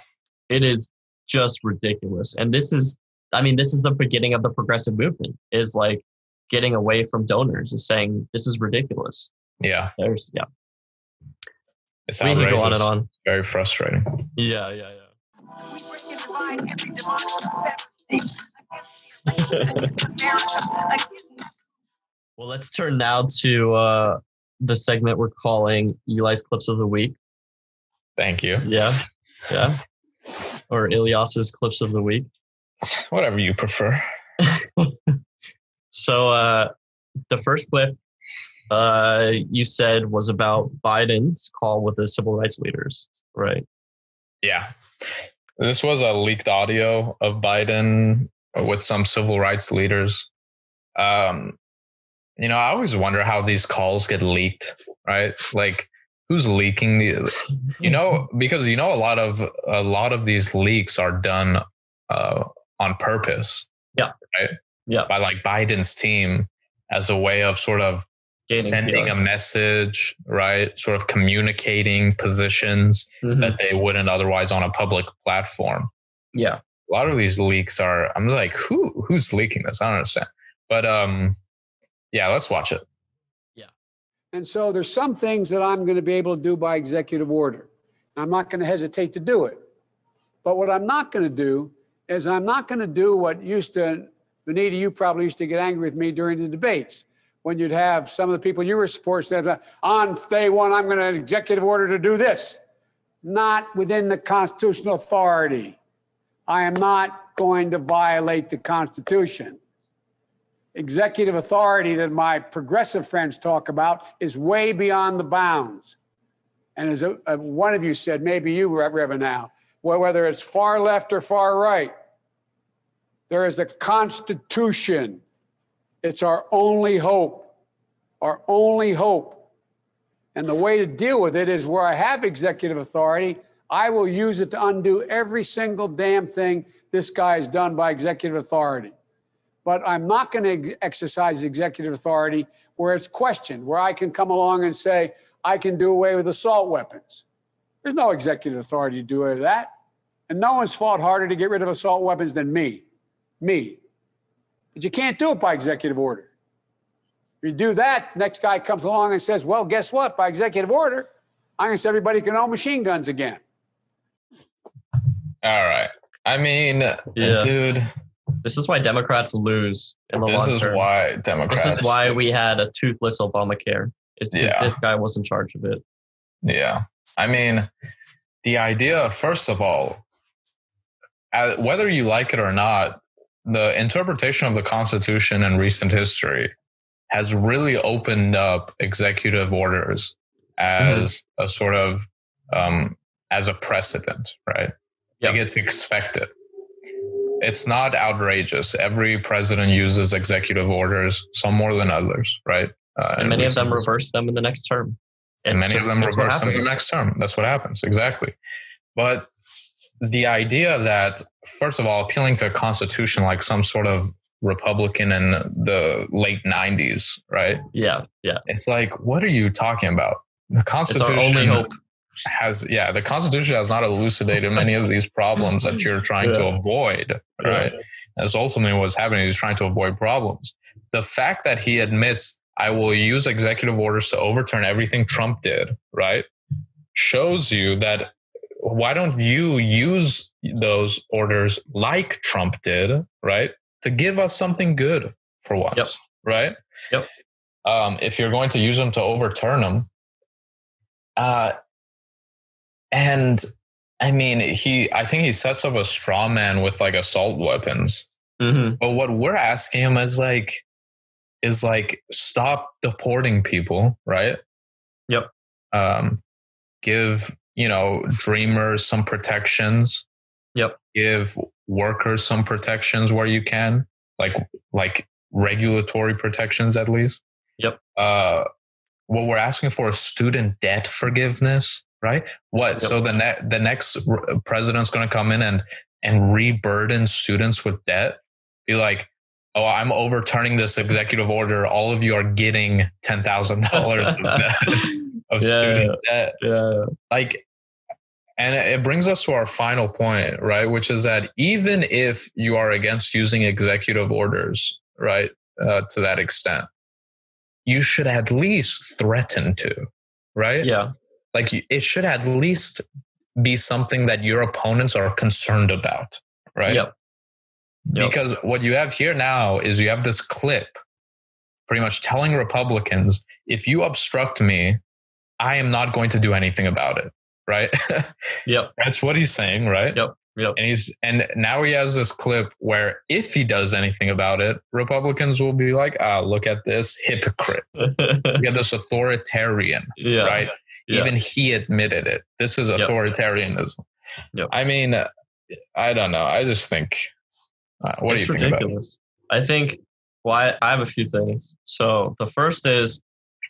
it is just ridiculous and this is i mean this is the beginning of the progressive movement is like getting away from donors and saying this is ridiculous Yeah. there's yeah It's we can go on and on Very frustrating. yeah yeah yeah well let's turn now to uh the segment we're calling eli's clips of the week Thank you. yeah yeah or Ilyas's clips of the week Whatever you prefer. So uh, the first clip uh, you said was about Biden's call with the civil rights leaders, right? Yeah. This was a leaked audio of Biden with some civil rights leaders. Um, you know, I always wonder how these calls get leaked, right? Like who's leaking the you know because you know a lot of a lot of these leaks are done uh, on purpose Yeah. right Yeah. by like biden's team as a way of sort of sending PR. a message right sort of communicating positions Mhm. that they wouldn't otherwise on a public platform Yeah, a lot of these leaks are i'm like who who's leaking this i don't understand but um yeah let's watch it Yeah. And so there's some things that I'm going to be able to do by executive order. I'm not going to hesitate to do it. But what I'm not going to do is I'm not going to do what used to, Vanita, you probably used to get angry with me during the debates when you'd have some of the people you were supporting said, uh, on day one, I'm going to executive order to do this. Not within the constitutional authority. I am not going to violate the Constitution executive authority that my progressive friends talk about is way beyond the bounds. And as a, a- one of you said, maybe you, Rev- Reverend, now, whether it's far left or far right, there is a Constitution. It's our only hope, our only hope. And the way to deal with it is where I have executive authority, I will use it to undo every single damn thing this guy has done by executive authority but I'm not going to ex- exercise executive authority where it's questioned, where I can come along and say, I can do away with assault weapons. There's no executive authority to do away with that. And no one's fought harder to get rid of assault weapons than me. Me. But you can't do it by executive order. If you do that, next guy comes along and says, Well, guess what? By executive order, I'm going to say everybody can own machine guns again. All right. I mean, Yeah. dude, This is why Democrats lose in the this long is why Democrats. this is why we had a toothless Obamacare. Is because Yeah. this guy was in charge of it. Yeah. I mean, the idea, first of all, uh, whether you like it or not, the interpretation of the Constitution in recent history has really opened up executive orders as a sort of um, as a precedent, right? Yep. Like it's expected. It's not outrageous. Every president uses executive orders, some more than others, right? Uh, And many of them reverse them in the next term. and many just- of them reverse them in the next term. That's what happens. Exactly. But the idea that, first of all, appealing to a constitution like some sort of Republican in the late 90s, right? Yeah, yeah. It's like, what are you talking about? The Constitution has, yeah, the Constitution has not elucidated many of these problems that you're trying to avoid, right? That's ultimately what's happening. He's trying to avoid problems. The fact that he admits, I will use executive orders to overturn everything Trump did, right? Shows you that why don't you use those orders like Trump did, right? To give us something good for once, Yep. right? Yep. Um, if you're going to use them to overturn them, uh, and I mean, he, I think he sets up a straw man with like assault weapons. hmm But what we're asking him is like, is like, stop deporting people, right? Yep. Um, give, you know, dreamers some protections. Yep. Give workers some protections where you can, like, like regulatory protections at least. Yep. Uh, what we're asking for is student debt forgiveness, right? What? Yep. So the ne- the next r- president's going to come in and and reburden students with debt. Be like, oh, I'm overturning this executive order. All of you are getting ten thousand dollars of, Yeah, student debt. yeah. Like, and it brings us to our final point, right? Which is that even if you are against using executive orders, right, uh, to that extent, you should at least threaten to, right? Yeah. Like it should at least be something that your opponents are concerned about, right? Yep. Yep. Because what you have here now is you have this clip pretty much telling Republicans if you obstruct me, I am not going to do anything about it, right? Yep. That's what he's saying, right? Yep. Yep. And he's and now he has this clip where if he does anything about it, Republicans will be like, "Ah, look at this hypocrite. Look at this authoritarian." yeah. Right? Yeah. Even he admitted it. This is authoritarianism. Yep. I mean, I don't know. I just think. Uh, what it's do you think about it? I think. Well, I, I have a few things. So the first is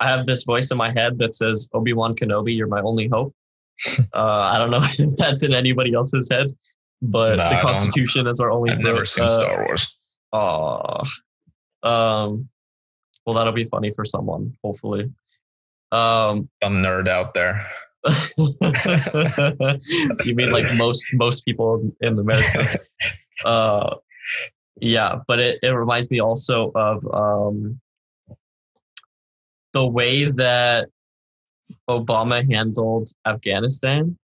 I have this voice in my head that says Obi Wan Kenobi, you're my only hope. uh, I don't know if that's in anybody else's head, but I the. Constitution is our only. I've never seen Uh, Star Wars. Aw. Um, well, that'll be funny for someone, hopefully. Um, Some nerd out there. you mean like most most people in America? Uh, yeah, but it, it reminds me also of um, the way that Obama handled Afghanistan,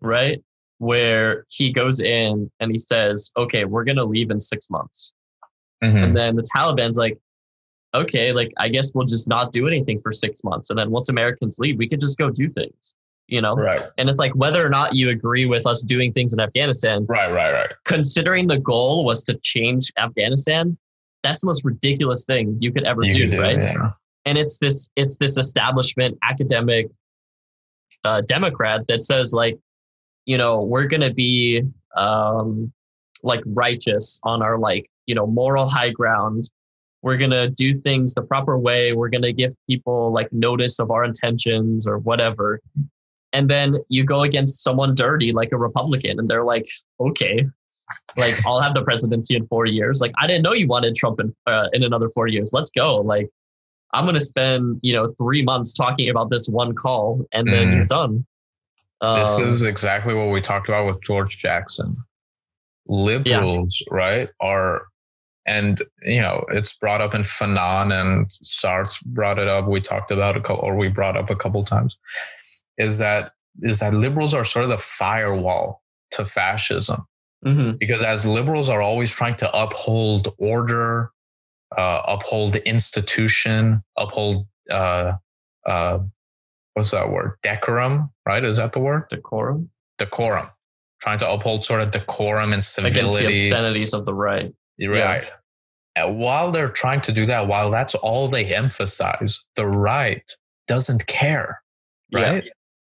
right? Where he goes in and he says, "Okay, we're gonna leave in six months." Mhm. And then the Taliban's like, okay, like I guess we'll just not do anything for six months. And then once Americans leave, we could just go do things, you know? Right, And it's like whether or not you agree with us doing things in Afghanistan, right, right, right. considering the goal was to change Afghanistan, that's the most ridiculous thing you could ever You do, could do right? yeah. And it's this it's this establishment academic uh, Democrat that says like, you know, we're gonna be um, like righteous on our like you know moral high ground. We're gonna do things the proper way. We're gonna give people like notice of our intentions or whatever. And then you go against someone dirty like a Republican, and they're like, okay, like I'll have the presidency in four years. Like I didn't know you wanted Trump in uh, in another four years. Let's go. Like I'm gonna spend you know three months talking about this one call, and then Mm. you're done. This Um, is exactly what we talked about with George Jackson. Liberals, right, are, and you know, it's brought up in Fanon and Sartre brought it up. We talked about a couple, or we brought up a couple times. Is that is that liberals are sort of the firewall to fascism hmm because as liberals are always trying to uphold order, uh, uphold institution, uphold uh, uh, what's that word? Decorum, right? Is that the word? Decorum Decorum. Trying to uphold sort of decorum and civility against the obscenities of the right. Right. And while they're trying to do that, while that's all they emphasize, the right doesn't care. Right?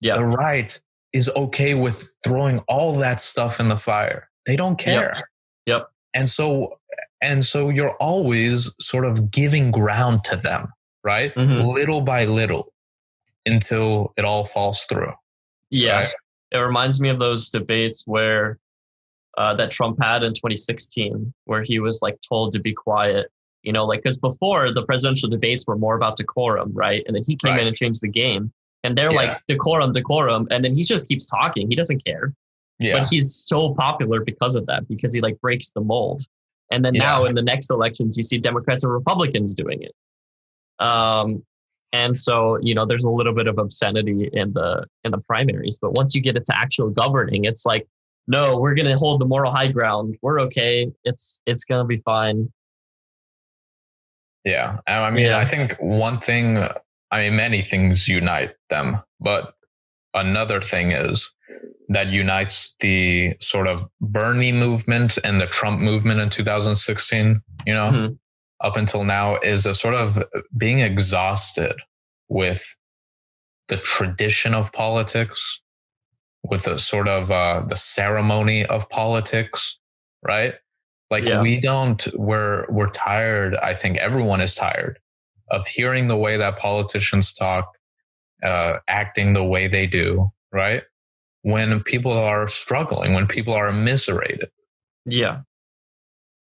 Yeah. The right is okay with throwing all that stuff in the fire. They don't care. Yep. And so and so you're always sort of giving ground to them, right? Mhm. Little by little until it all falls through. Yeah. Right? It reminds me of those debates where uh, that Trump had in 2016, where he was like told to be quiet. You know, like because before the presidential debates were more about decorum, right? And then he came Right. in and changed the game. And they're Yeah. like decorum, decorum, and then he just keeps talking. He doesn't care. Yeah. But he's so popular because of that, because he like breaks the mold. And then Yeah. now in the next elections, you see Democrats and Republicans doing it. Um, and so you know, there's a little bit of obscenity in the in the primaries, but once you get into actual governing, it's like, no, we're gonna hold the moral high ground. We're okay. It's it's gonna be fine. Yeah. I mean, Yeah. I think one thing, I mean, many things unite them, but another thing is that unites the sort of Bernie movement and the Trump movement in 2016, you know, Mhm. up until now is a sort of being exhausted with the tradition of politics, with the sort of uh, the ceremony of politics, right? Like Yeah. we don't, we're we're tired. I think everyone is tired of hearing the way that politicians talk, uh, acting the way they do, right? When people are struggling, when people are immiserated, Yeah.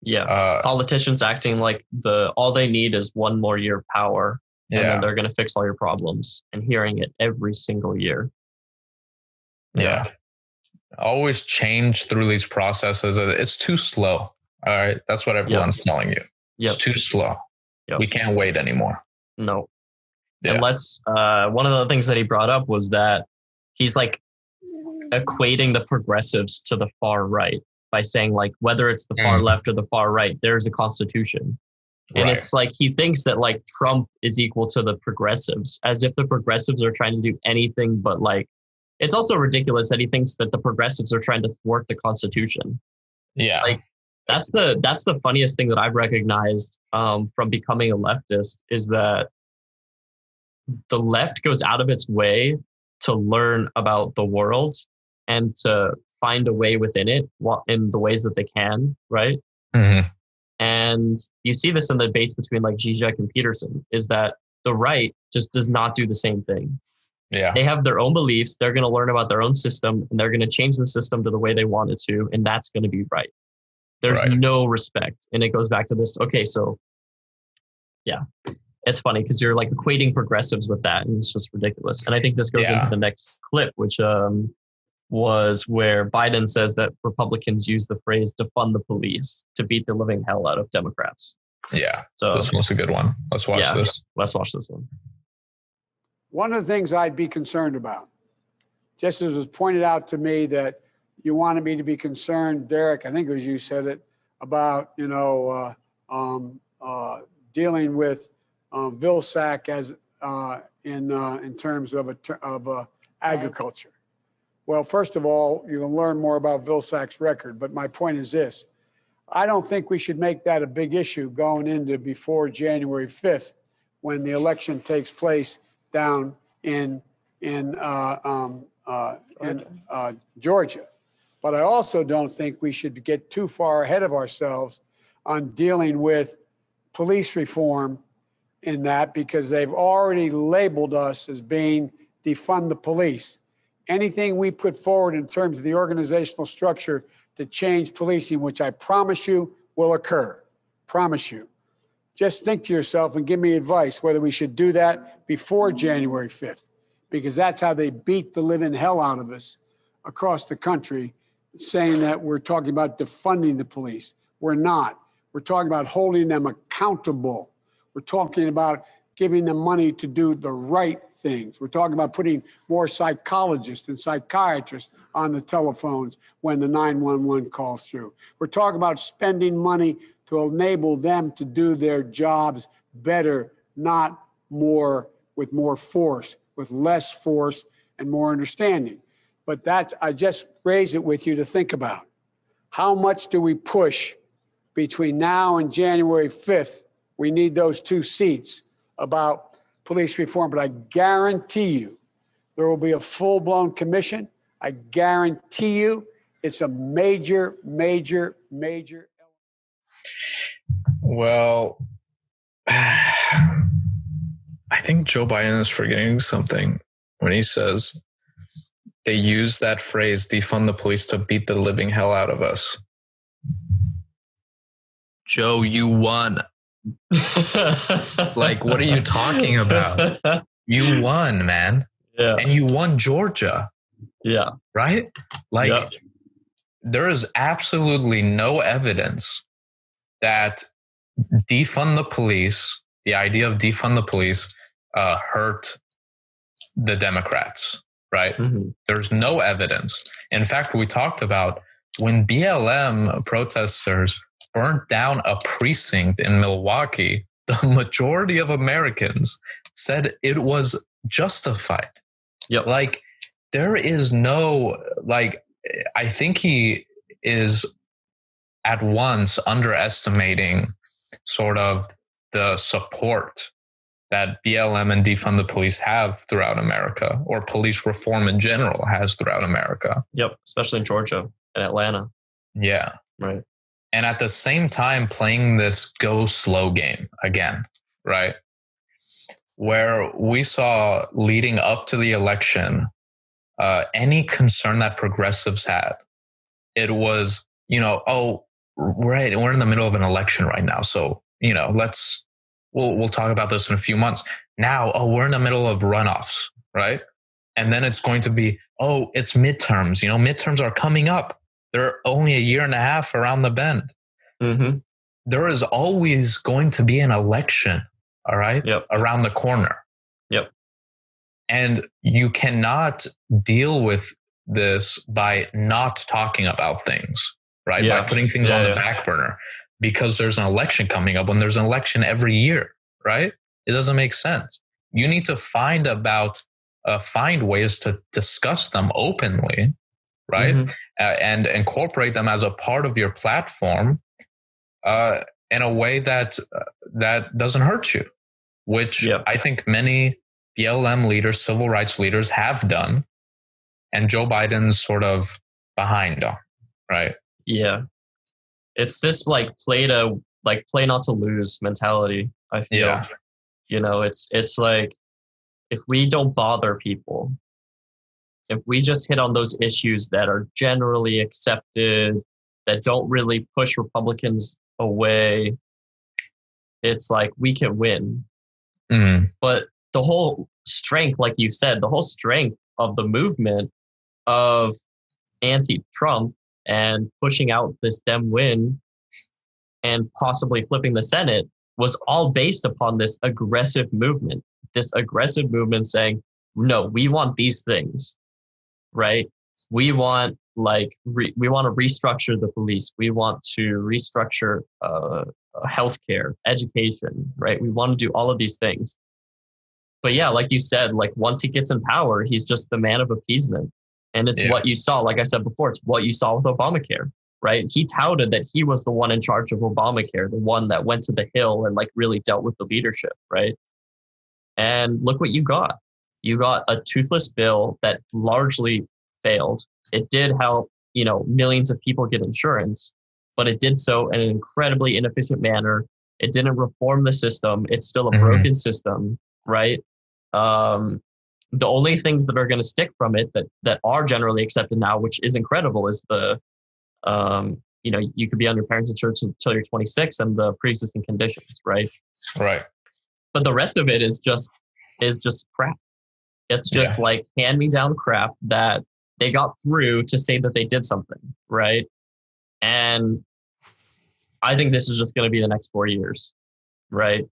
Yeah. uh, Politicians acting like the all they need is one more year of power and yeah, then they're gonna fix all your problems and hearing it every single year. yeah. Always change through these processes. It's too slow. All right, that's what everyone's telling you. Yep. It's too slow. Yep. We can't wait anymore. No. Yeah. And let's uh one of the things that he brought up was that he's like equating the progressives to the far right by saying like whether it's the far Mm. left or the far right, there's a constitution. And Right. it's like he thinks that like Trump is equal to the progressives, as if the progressives are trying to do anything but like it's also ridiculous that he thinks that the progressives are trying to thwart the constitution. yeah, like, that's the that's the funniest thing that I've recognized um, from becoming a leftist is that the left goes out of its way to learn about the world and to find a way within it in the ways that they can, right? Mhm. And you see this in the debates between like Zizek and Peterson, is that the right just does not do the same thing. yeah, They have their own beliefs, they're going to learn about their own system, and they're going to change the system to the way they want it to, and that's going to be right. There's Right. no respect. And it goes back to this okay, so yeah, it's funny because you're like equating progressives with that, and it's just ridiculous. And I think this goes Yeah. into the next clip, which um, was where Biden says that Republicans use the phrase defund the police to beat the living hell out of Democrats. yeah. So This one's a good one. Let's watch Yeah. this. let's watch this one. One of the things I'd be concerned about, just as was pointed out to me that you wanted me to be concerned, Derrick, I think it was you said it, about, you know, uh, um, uh, dealing with um, Vilsack as uh, in, uh, in terms of, a, ter- of uh, agriculture. Well, first of all, you can learn more about Vilsack's record, but my point is this. I don't think we should make that a big issue going into before January 5th when the election takes place down in in uh, um, uh, in uh, Georgia. But I also don't think we should get too far ahead of ourselves on dealing with police reform in that because they've already labeled us as being defund the police. Anything we put forward in terms of the organizational structure to change policing, which I promise you will occur, promise you just think to yourself and give me advice whether we should do that before January 5th, because that's how they beat the living hell out of us across the country, saying that we're talking about defunding the police. We're not. We're talking about holding them accountable. We're talking about giving them money to do the right things. We're talking about putting more psychologists and psychiatrists on the telephones when the 911 calls through. We're talking about spending money to enable them to do their jobs better, not more with more force, with less force and more understanding. But that's, I just raise it with you to think about. How much do we push between now and January 5th? We need those two seats about police reform, but I guarantee you there will be a full blown commission. I guarantee you it's a major, major, major. Well, I think Joe Biden is forgetting something when he says they use that phrase defund the police to beat the living hell out of us. Joe, you won. like, what are you talking about? You won, man. Yeah. And you won Georgia, Yeah. right? Like, Yeah. there is absolutely no evidence that defund the police, the idea of defund the police, uh, hurt the Democrats, right? Mhm. There's no evidence. In fact, we talked about when BLM protesters burnt down a precinct in Milwaukee, the majority of Americans said it was justified. Yep. Like, there is no, like, I think he is at once underestimating sort of the support that BLM and defund the police have throughout America, or police reform in general has throughout America. Yep. Especially in Georgia and Atlanta. Yeah. Right. And at the same time, playing this go slow game again, right? Where we saw leading up to the election, uh, any concern that progressives had, it was, you know, oh, right, we're in the middle of an election right now. So, you know, let's, we'll, we'll talk about this in a few months. Now, oh, we're in the middle of runoffs, right? And then it's going to be, oh, it's midterms. You know, midterms are coming up. They're only a year and a half around the bend. Mm-hmm. There is always going to be an election, all right, Yep. around the corner. Yep. And you cannot deal with this by not talking about things, right? Yeah. By putting things Yeah, on the yeah. back burner because there's an election coming up when there's an election every year, right? It doesn't make sense. You need to find about uh, find ways to discuss them openly, right? Mhm. uh, and incorporate them as a part of your platform uh, in a way that uh, that doesn't hurt you, which Yeah. I think many BLM leaders, civil rights leaders have done, and Joe Biden's sort of behind on, right? Yeah. It's this like play to like play not to lose mentality. I feel. Yeah. You know, it's it's like if we don't bother people, if we just hit on those issues that are generally accepted, that don't really push Republicans away, it's like we can win. Mm, but the whole strength, like you said, the whole strength of the movement of anti-Trump and pushing out this Dem win and possibly flipping the Senate was all based upon this aggressive movement. This aggressive movement saying, "No, we want these things, right? We want like re- we want to restructure the police. We want to restructure uh, healthcare, education, right? We want to do all of these things." but yeah, like you said, like once he gets in power, he's just the man of appeasement. And it's Yeah. what you saw, like I said before, it's what you saw with Obamacare, right? He touted that he was the one in charge of Obamacare, the one that went to the Hill and like really dealt with the leadership, right? And look what you got. You got a toothless bill that largely failed. It did help, you know, millions of people get insurance, but it did so in an incredibly inefficient manner. It didn't reform the system. It's still a Mhm. broken system, right? Um, the only things that are going to stick from it that that are generally accepted now, which is incredible, is the um, you know you could be on your parents' insurance until you're 26 and the pre-existing conditions, right? right. But the rest of it is just is just crap. It's just like hand me down crap that they got through to say that they did something, right? And I think this is just going to be the next four years, right?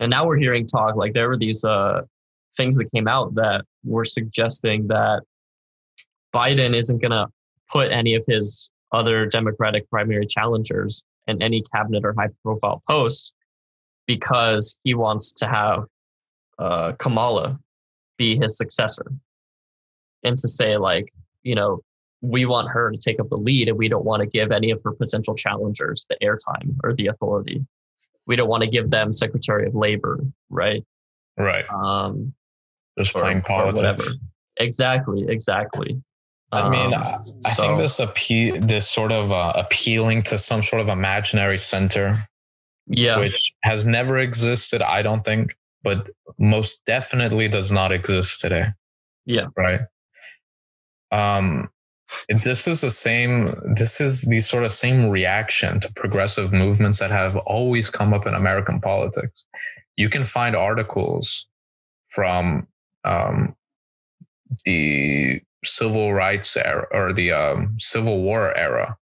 And now we're hearing talk like there were these uh, things that came out that were suggesting that Biden isn't going to put any of his other Democratic primary challengers in any cabinet or high profile posts because he wants to have uh, Kamala be his successor. And to say, like, you know, we want her to take up the lead and we don't want to give any of her potential challengers the airtime or the authority. We don't want to give them Secretary of Labor, right? Right. Um, Just or- playing politics. whatever. Exactly, exactly. I mean, Um, I, I think this appe- this sort of uh, appealing to some sort of imaginary center, yeah, which has never existed, I don't think, but most definitely does not exist today. Yeah. Right. Um, this is the same. This is the sort of same reaction to progressive movements that have always come up in American politics. You can find articles from um, the civil rights era or the um, Civil War era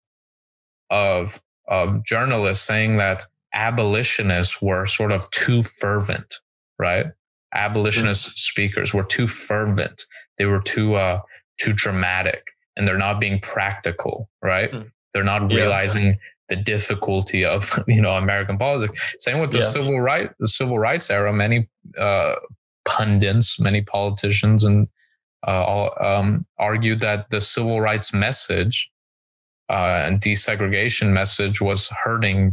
of of journalists saying that abolitionists were sort of too fervent, right? Abolitionist speakers were too fervent. They were too uh, too dramatic, and they're not being practical, right? Mm. They're not Yeah. realizing the difficulty of you know American politics. Same with the Yeah. civil right the civil rights era. Many uh, pundits, many politicians, and uh, all um, argued that the civil rights message uh, and desegregation message was hurting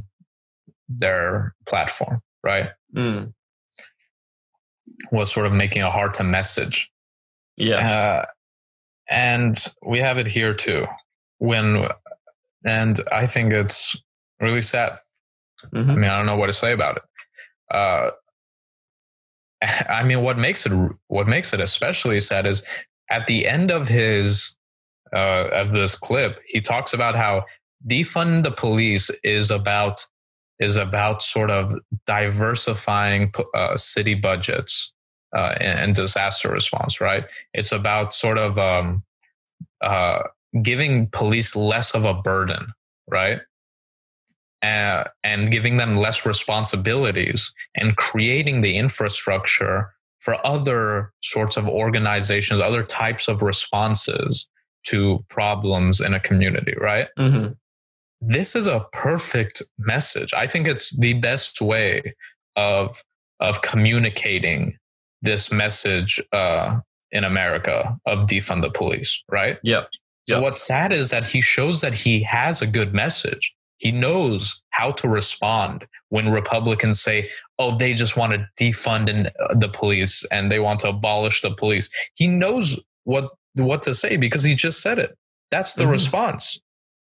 their platform. Right, Mm, was sort of making it hard to message. yeah, Uh, and we have it here too. When, and I think it's really sad. I mhm, mean, I don't know what to say about it. Uh, I mean, what makes it what makes it especially sad is at the end of his uh, of this clip, he talks about how defund the police is about is about sort of diversifying uh, city budgets uh, and, and disaster response. Right? It's about sort of um, uh, giving police less of a burden. Right? uh, and giving them less responsibilities and creating the infrastructure for other sorts of organizations, other types of responses to problems in a community, right? mhm, This is a perfect message. I think it's the best way of of communicating this message uh, in America of defund the police, right? Yeah. So Yep. what's sad is that he shows that he has a good message. He knows how to respond when Republicans say, "Oh, they just want to defund and, uh, the police and they want to abolish the police." He knows what what to say because he just said it. That's the Mhm. response.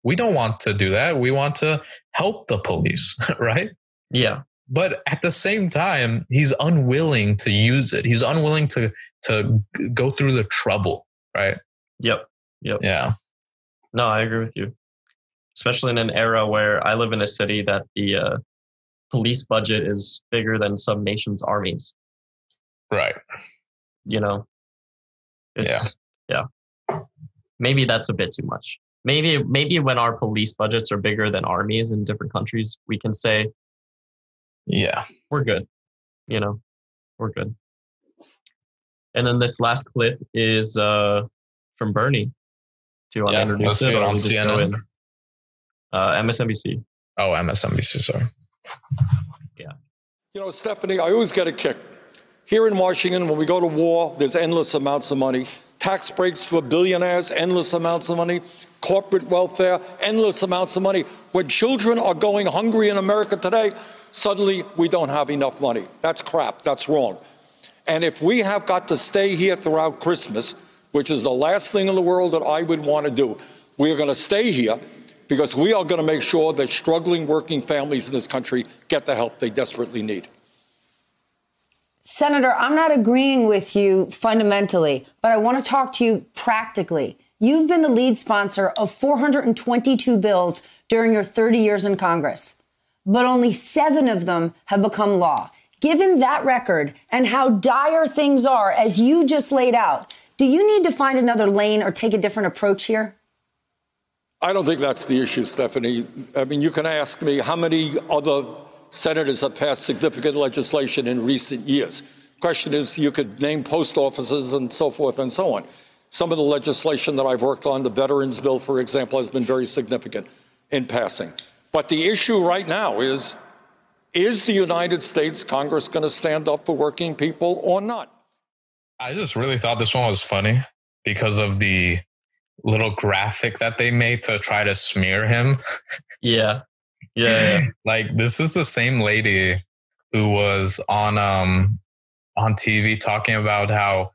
We don't want to do that. We want to help the police, right? yeah, But at the same time, he's unwilling to use it. He's unwilling to to go through the trouble, right? yep. Yep. Yeah. No, I agree with you. Especially in an era where I live in a city that the uh, police budget is bigger than some nations' armies. Right. You know, it's yeah. Maybe that's a bit too much. Maybe maybe when our police budgets are bigger than armies in different countries, we can say Yeah. we're good. You know, we're good. And then this last clip is uh, from Bernie. Do you want Yeah, to introduce let's it? see it or on we just go CNN. in? Uh, MSNBC. Oh, MSNBC. Sorry. Yeah. You know, Stephanie, I always get a kick. Here in Washington, when we go to war, there's endless amounts of money. Tax breaks for billionaires, endless amounts of money. Corporate welfare, endless amounts of money. When children are going hungry in America today, suddenly we don't have enough money. That's crap. That's wrong. And if we have got to stay here throughout Christmas, which is the last thing in the world that I would want to do, we are going to stay here because we are going to make sure that struggling working families in this country get the help they desperately need. Senator, I'm not agreeing with you fundamentally, but I want to talk to you practically. You've been the lead sponsor of 422 bills during your 30 years in Congress, but only seven of them have become law. Given that record and how dire things are, as you just laid out, do you need to find another lane or take a different approach here? I don't think that's the issue, Stephanie. I mean, you can ask me how many other senators have passed significant legislation in recent years. Question is, you could name post offices and so forth and so on. Some of the legislation that I've worked on, the Veterans Bill, for example, has been very significant in passing. But the issue right now is is the United States Congress going to stand up for working people or not? I just really thought this one was funny because of the little graphic that they made to try to smear him. Yeah. Yeah. yeah. like this is the same lady who was on um on TV talking about how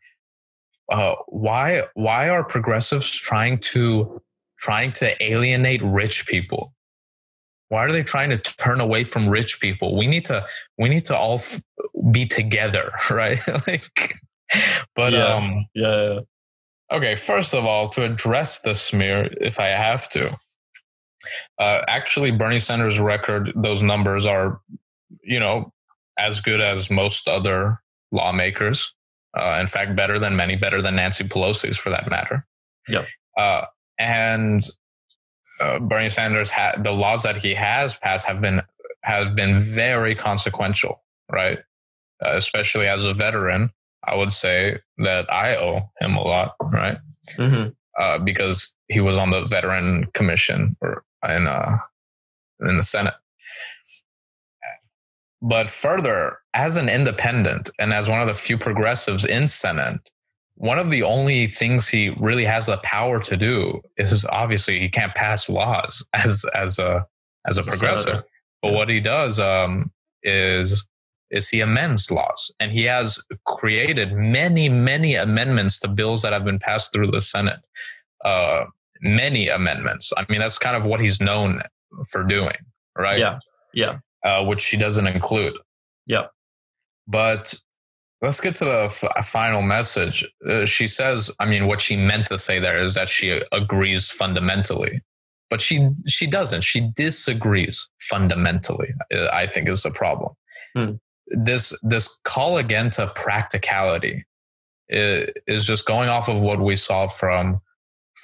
uh why why are progressives trying to trying to alienate rich people? Why are they trying to turn away from rich people? We need to we need to all f- be together, right? like but yeah. um yeah. yeah. Okay, first of all, to address the smear, if I have to, uh, actually, Bernie Sanders' record, those numbers are, you know, as good as most other lawmakers. Uh, in fact, better than many, better than Nancy Pelosi's for that matter. Yep. Uh, and uh, Bernie Sanders had the laws that he has passed have been have been very consequential, right? Uh, especially as a veteran, I would say that I owe him a lot, right? Mm-hmm. Uh, because he was on the veteran commission or in uh, in the Senate. But further, as an independent and as one of the few progressives in Senate, one of the only things he really has the power to do is obviously he can't pass laws as as a as a progressive. But what he does um, is is he amends laws and he has created many many amendments to bills that have been passed through the senate uh, many amendments i mean that's kind of what he's known for doing right Yeah. Yeah. Uh, which she doesn't include Yeah. but let's get to the f- final message uh, she says i mean what she meant to say there is that she agrees fundamentally but she she doesn't she disagrees fundamentally uh, i think is the problem Hmm. this this call again to practicality is just going off of what we saw from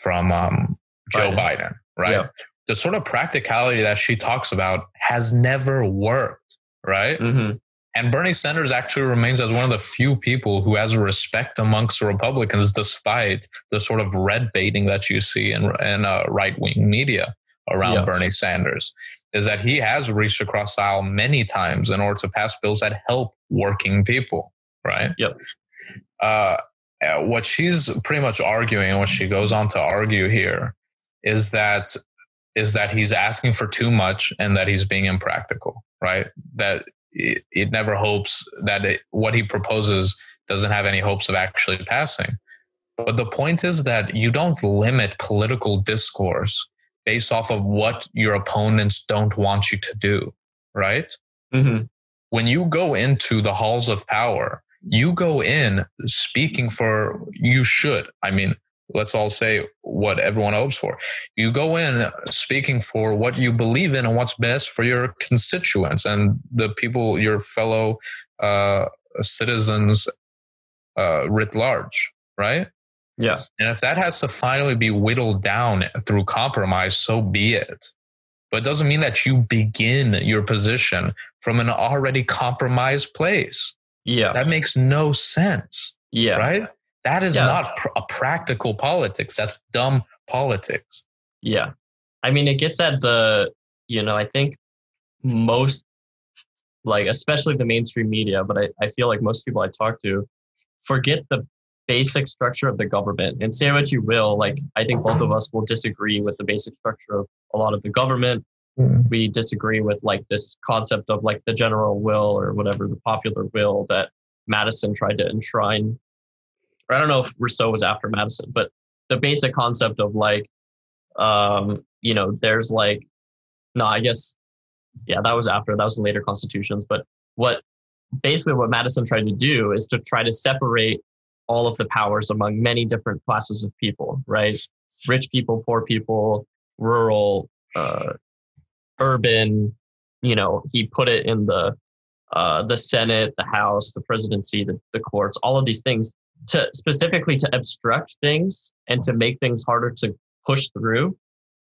from um, Joe Biden. Biden, right? Yeah. The sort of practicality that she talks about has never worked, right? Mm-hmm. And Bernie Sanders actually remains as one of the few people who has respect amongst Republicans, despite the sort of red baiting that you see in, in uh, right wing media around Yeah. Bernie Sanders. Is that he has reached across the aisle many times in order to pass bills that help working people, right? Yep. Uh, uh, what she's pretty much arguing, and what she goes on to argue here, is that is that he's asking for too much and that he's being impractical, right? That it, it never hopes that it, what he proposes doesn't have any hopes of actually passing. But the point is that you don't limit political discourse based off of what your opponents don't want you to do, right? Mm-hmm. When you go into the halls of power, you go in speaking for, you should. I mean, let's all say what everyone hopes for. You go in speaking for what you believe in and what's best for your constituents and the people, your fellow uh, citizens uh, writ large, right? Yeah. And if that has to finally be whittled down through compromise, so be it. But it doesn't mean that you begin your position from an already compromised place. Yeah. That makes no sense, Yeah. right? That is Yeah. not pr- a practical politics. That's dumb politics. Yeah. I mean, it gets at the, you know, I think most, like, especially the mainstream media, but I, I feel like most people I talk to forget the basic structure of the government and say what you will. Like, I think both of us will disagree with the basic structure of a lot of the government. Hmm. We disagree with, like, this concept of, like, the general will or whatever, the popular will that Madison tried to enshrine. I don't know if Rousseau was after Madison, but the basic concept of, like, um, you know, there's like, no, I guess, yeah, that was after, that was later constitutions. But what basically what Madison tried to do is to try to separate all of the powers among many different classes of people, right? Rich people, poor people, rural, uh, urban. You know, he put it in the uh, the Senate, the House, the presidency, the, the courts, all of these things to specifically to obstruct things and to make things harder to push through,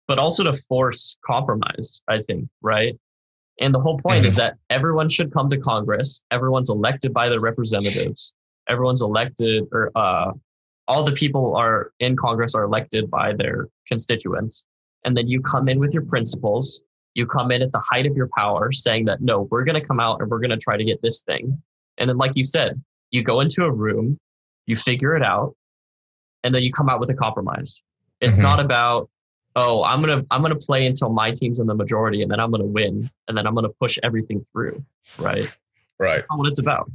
but also to force compromise, I think, right? And the whole point is Mhm. that everyone should come to Congress. Everyone's elected by their representatives. Everyone's elected, or uh, all the people are in Congress are elected by their constituents. And then you come in with your principles. You come in at the height of your power, saying that no, we're going to come out and we're going to try to get this thing. And then, like you said, you go into a room, you figure it out, and then you come out with a compromise. It's Mhm. not about oh, I'm gonna I'm gonna play until my team's in the majority, and then I'm gonna win, and then I'm gonna push everything through. Right? Right. That's what it's about.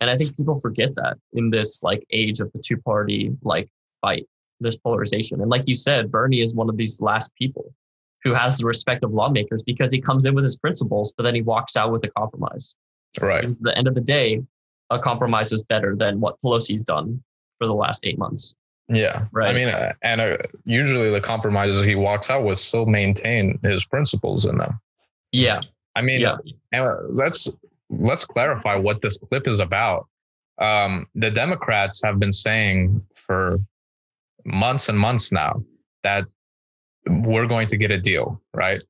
And I think people forget that in this like age of the two party like fight, this polarization. And like you said, Bernie is one of these last people who has the respect of lawmakers because he comes in with his principles, but then he walks out with a compromise. Right. And at the end of the day, a compromise is better than what Pelosi's done for the last eight months. Yeah. Right. I mean, uh, and uh, usually the compromises he walks out with still maintain his principles in them. Yeah. I mean, Yeah. and uh, let's let's clarify what this clip is about. Um, the Democrats have been saying for months and months now that we're going to get a deal, right?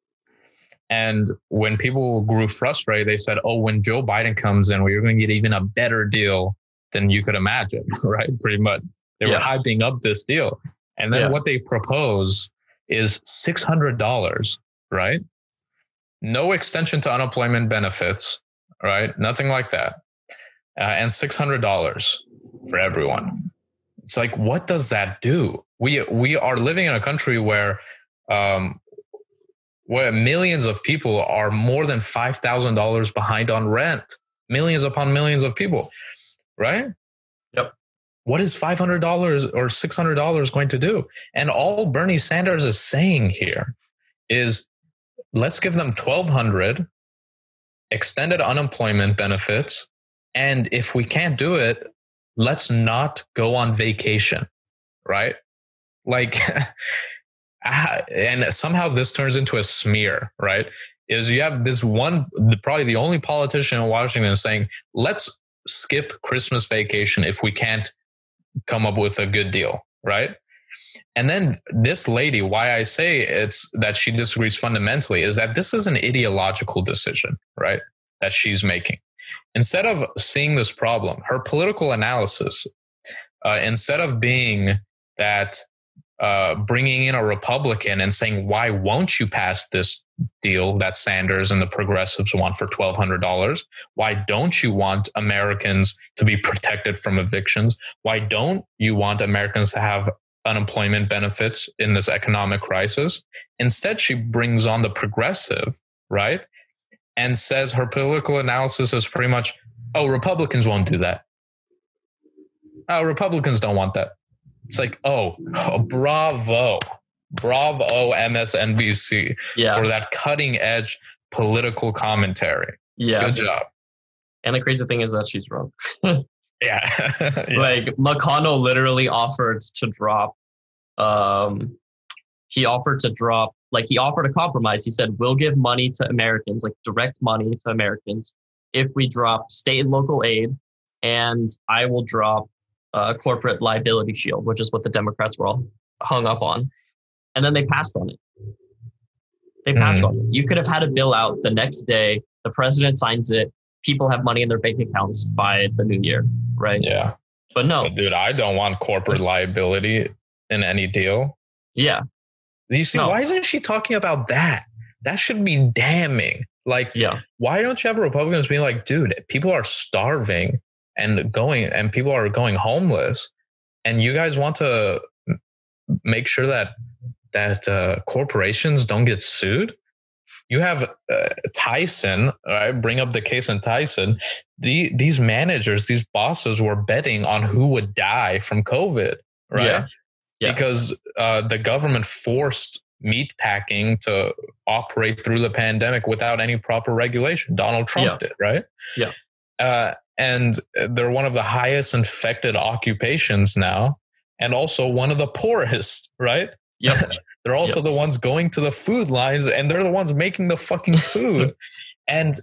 And when people grew frustrated, they said, "Oh, when Joe Biden comes in, we're going to get even a better deal than you could imagine." Right? Pretty much, they were hyping up this deal, and then Yeah. what they propose is six hundred dollars, right? No extension to unemployment benefits, right? Nothing like that, uh, and six hundred dollars for everyone. It's like, what does that do? We we are living in a country where um, where millions of people are more than five thousand dollars behind on rent. Millions upon millions of people, right? Yep. What is five hundred dollars or six hundred dollars going to do? And all Bernie Sanders is saying here is, let's give them twelve hundred extended unemployment benefits, and if we can't do it, let's not go on vacation, right? Like. and somehow this turns into a smear, right? Is you have this one, probably the only politician in Washington saying, let's skip Christmas vacation if we can't come up with a good deal, right? And then this lady, why I say it's that she disagrees fundamentally is that this is an ideological decision, right? That she's making. Instead of seeing this problem, her political analysis, uh, instead of being that uh, bringing in a Republican and saying, why won't you pass this deal that Sanders and the progressives want for $1,200? Why don't you want Americans to be protected from evictions? Why don't you want Americans to have unemployment benefits in this economic crisis? Instead, she brings on the progressive, right? And says her political analysis is pretty much, oh, Republicans won't do that. Oh, Republicans don't want that. It's like, oh, oh, bravo, bravo, MSNBC Yeah. for that cutting edge political commentary. Yeah. Good job. And the crazy thing is that she's wrong. Yeah. Yeah. Like McConnell literally offered to drop um he offered to drop like he offered a compromise. He said, We'll give money to Americans, like direct money to Americans, if we drop state and local aid, and I will drop uh, corporate liability shield, which is what the Democrats were all hung up on. And then they passed on it. They passed on it. You could have had a bill out the next day. The president signs it. People have money in their bank accounts by the new year, right? yeah. But no, But dude, I don't want corporate liability in any deal. yeah, You see, No. why isn't she talking about that? That should be damning. Like, yeah, why don't you have Republicans being like, dude, people are starving and going, and people are going homeless, and you guys want to make sure that that uh, corporations don't get sued? You have uh, Tyson, right? Bring up the case in Tyson. The, these managers, these bosses were betting on who would die from COVID, right? Yeah. Yeah. Because uh, the government forced meat packing to operate through the pandemic without any proper regulation. Donald Trump Yeah. did, right? Yeah. Uh, and they're one of the highest infected occupations now, and also one of the poorest, right? yep, They're also the ones going to the food lines, and they're the ones making the fucking food. and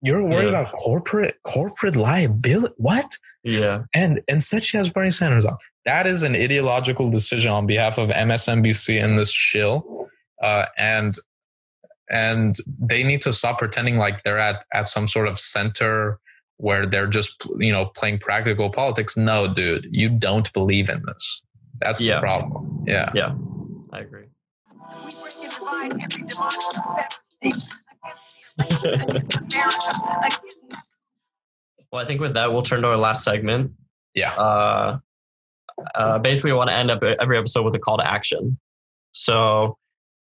you're worried Yeah. about corporate corporate liability. What? yeah, And instead, she has Bernie Sanders on. That is an ideological decision on behalf of MSNBC and this shill. Uh, and and they need to stop pretending like they're at at some sort of center where they're just you know playing practical politics. No, dude, you don't believe in this. That's Yeah. the problem. Yeah. Yeah, I agree. Well, I think with that, we'll turn to our last segment. Yeah. Uh, uh, basically, I want to end up every episode with a call to action. So,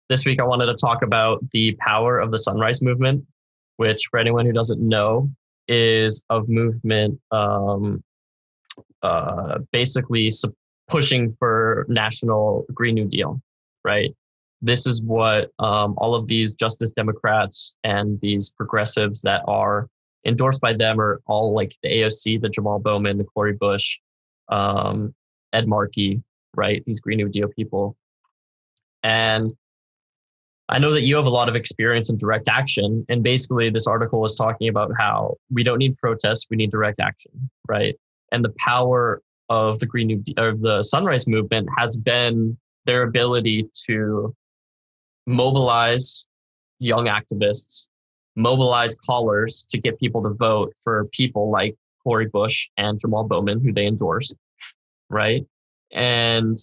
this week I wanted to talk about the power of the Sunrise Movement, which, for anyone who doesn't know, is of movement um, uh, basically sup- pushing for national Green New Deal, right? This is what um, all of these Justice Democrats and these progressives that are endorsed by them are all like the AOC, the Jamal Bowman, the Cori Bush, um, Ed Markey, right? These Green New Deal people. And I know that you have a lot of experience in direct action. And basically, this article was talking about how we don't need protests, we need direct action, right? And the power of the Green New Deal, of the Sunrise Movement has been their ability to mobilize young activists, mobilize callers to get people to vote for people like Cori Bush and Jamal Bowman, who they endorsed, right? And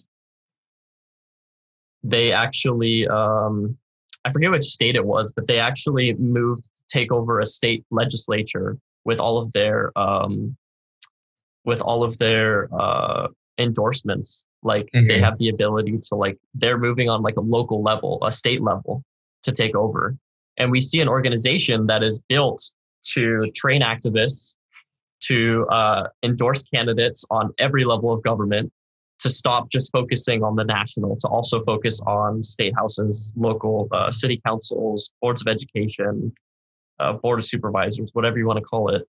they actually, um, I forget which state it was, but they actually moved to take over a state legislature with all of their, um, with all of their uh, endorsements. Like they Mhm. have the ability to like they're moving on like a local level, a state level to take over. And we see an organization that is built to train activists, to uh, endorse candidates on every level of government, to stop just focusing on the national, to also focus on state houses, local uh, city councils, boards of education, uh, board of supervisors, whatever you want to call it.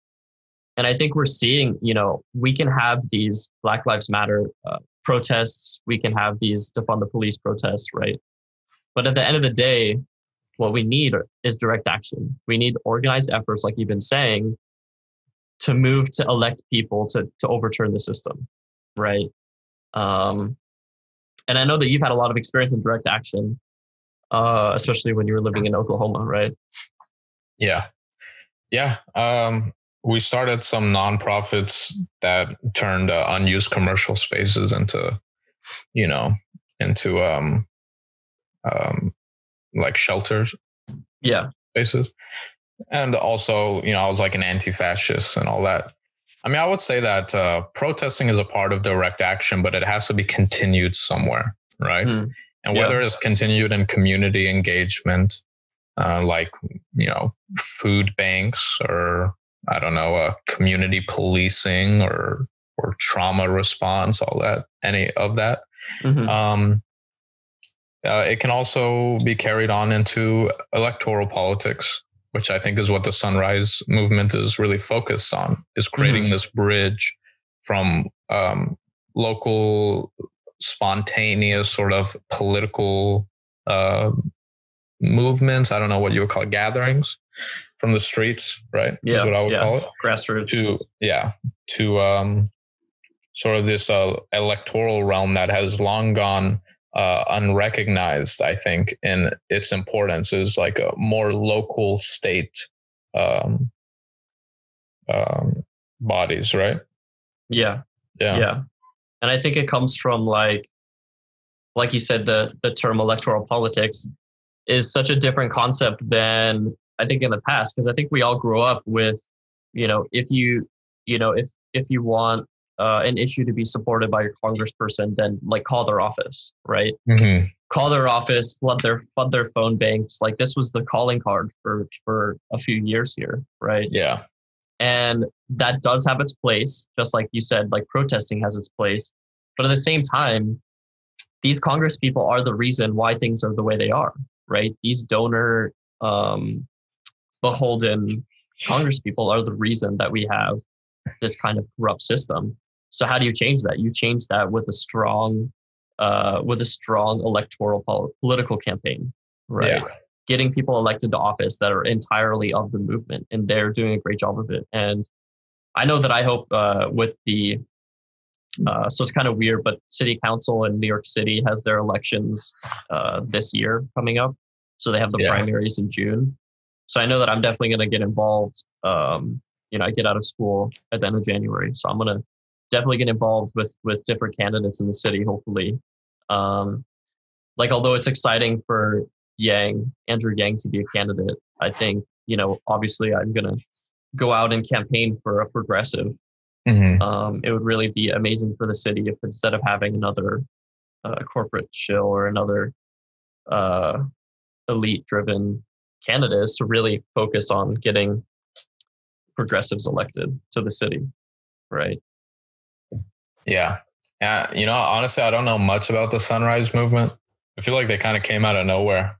And I think we're seeing, you know, we can have these Black Lives Matter uh, protests, we can have these defund the police protests, right? But at the end of the day, what we need is direct action. We need organized efforts, like you've been saying, to move to elect people to to overturn the system, right? Um, and I know that you've had a lot of experience in direct action, uh, especially when you were living in Oklahoma, right? Yeah. Yeah. Um, we started some nonprofits that turned uh, unused commercial spaces into, you know, into um, um, like shelters Yeah, spaces. And also, you know, I was like an anti-fascist and all that. I mean, I would say that uh, protesting is a part of direct action, but it has to be continued somewhere, right? Hmm. And Yeah. whether it's continued in community engagement, uh, like you know, food banks or I don't know, uh, community policing or or trauma response, all that, any of that. Mhm. Um, uh, it can also be carried on into electoral politics, which I think is what the Sunrise movement is really focused on, is creating this bridge from um, local, spontaneous sort of political uh, movements. I don't know what you would call it, gatherings from the streets, right? is Yeah, what I would yeah. call it grassroots. to yeah to um sort of this uh, electoral realm that has long gone uh, unrecognized i think in its importance is like a more local state um, um, bodies right? Yeah, yeah. Yeah. And i think it comes from like like you said the the term electoral politics is such a different concept than i think in the past because i think we all grew up with you know if you you know if if you want uh, an issue to be supported by your congressperson then like call their office right? Mhm. call their office flood their flood their phone banks. Like this was the calling card for for a few years here right? Yeah. And that does have its place just like you said like protesting has its place. But at the same time these congress people are the reason why things are the way they are right? These donor um beholden congress people are the reason that we have this kind of corrupt system so how do you change that you change that with a strong uh with a strong electoral pol- political campaign right yeah getting people elected to office that are entirely of the movement and they're doing a great job of it and i know that i hope uh, with the uh, so it's kind of weird but city council in new york city has their elections uh, this year coming up So they have the Yeah. primaries in June. So I know that I'm definitely going to get involved. Um, you know, I get out of school at the end of January, so I'm going to definitely get involved with with different candidates in the city. Hopefully, um, like although it's exciting for Yang, Andrew Yang, to be a candidate, I think you know, obviously, I'm going to go out and campaign for a progressive Mhm. um, it would really be amazing for the city if instead of having another uh, corporate shill or another uh, elite driven candidates to really focus on getting progressives elected to the city right Yeah. Yeah. You know, honestly, I don't know much about the sunrise movement. I feel like they kind of came out of nowhere.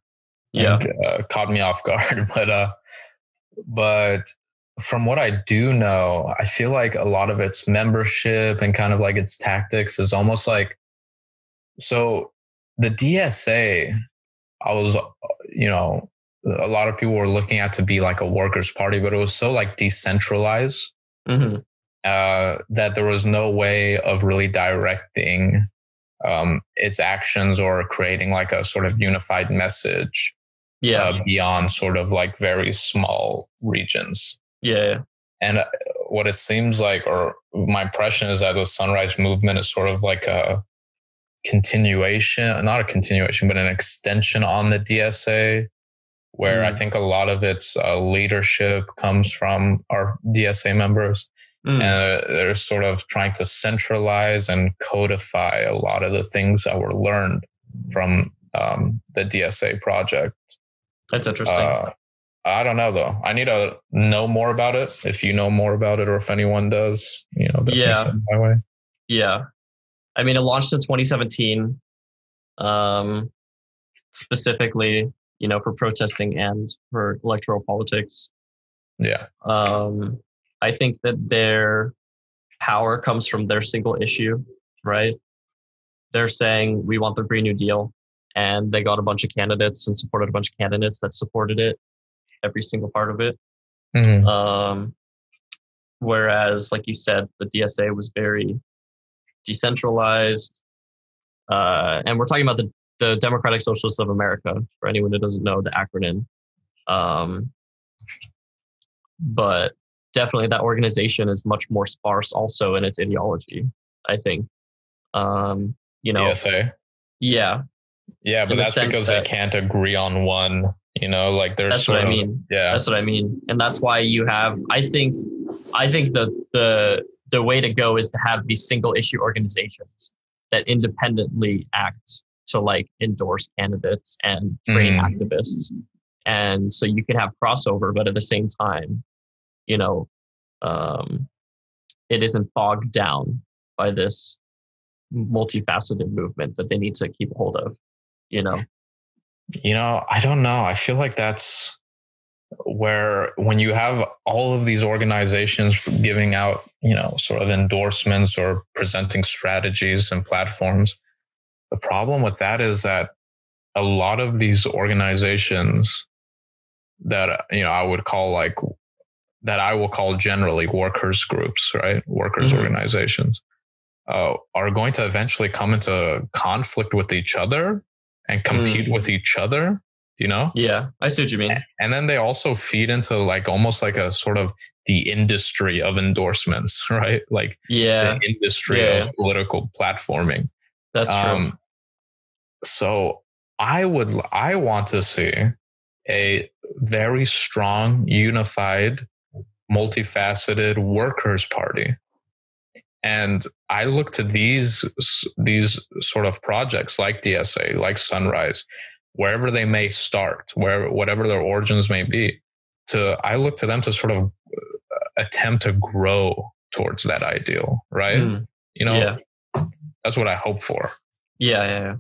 yeah and, uh, caught me off guard. But uh, but from what I do know, I feel like a lot of its membership and kind of like its tactics is almost like so the DSA. I was, uh, you know, a lot of people were looking at to be like a workers' party, but it was so like decentralized hmm uh, that there was no way of really directing um, its actions or creating like a sort of unified message yeah uh, beyond sort of like very small regions. yeah And uh, what it seems like, or my impression is that the sunrise movement is sort of like a continuation, not a continuation, but an extension on the DSA, where I Mm. think a lot of its uh, leadership comes from our DSA members. Mm. And they're sort of trying to centralize and codify a lot of the things that were learned from um, the DSA project. that's interesting Uh, I don't know though. I need to know more about it. If you know more about it, or if anyone does, you know, definitely Yeah. my way. Yeah. I mean, it launched in 2017, um, specifically, you know, for protesting and for electoral politics. Yeah, Um, I think that their power comes from their single issue, right? They're saying we want the Green New Deal, and they got a bunch of candidates and supported a bunch of candidates that supported it, every single part of it. Mhm. Um, whereas, like you said, the DSA was very decentralized. Uh, and we're talking about the, the Democratic Socialists of America, for anyone who doesn't know the acronym. Um, but definitely that organization is much more sparse also in its ideology, I think. Um, you know, DSA. yeah, Yeah, but that's because that- they can't agree on one. You know, like there's That's what I mean. yeah, That's what I mean, and that's why you have. I think, I think the the the way to go is to have these single issue organizations that independently act to like endorse candidates and train Mm. activists, and so you can have crossover, but at the same time, you know, um, it isn't bogged down by this multifaceted movement that they need to keep hold of. You know, You know, I don't know. I feel like that's where when you have all of these organizations giving out, you know, sort of endorsements or presenting strategies and platforms, the problem with that is that a lot of these organizations that, you know, I would call like, that I will call generally workers groups, right? Workers Mhm. organizations uh, are going to eventually come into conflict with each other and compete with each other, you know? yeah, I see what you mean. And then they also feed into like almost like a sort of the industry of endorsements, right? Like Yeah, the industry Yeah. of political platforming. that's true. Um, so I would, I want to see a very strong, unified, multifaceted workers' party. And I look to these these sort of projects like DSA, like Sunrise, wherever they may start, where whatever their origins may be, to I look to them to sort of uh, attempt to grow towards that ideal, right? Mm, You know, yeah. that's what I hope for. yeah, yeah, yeah.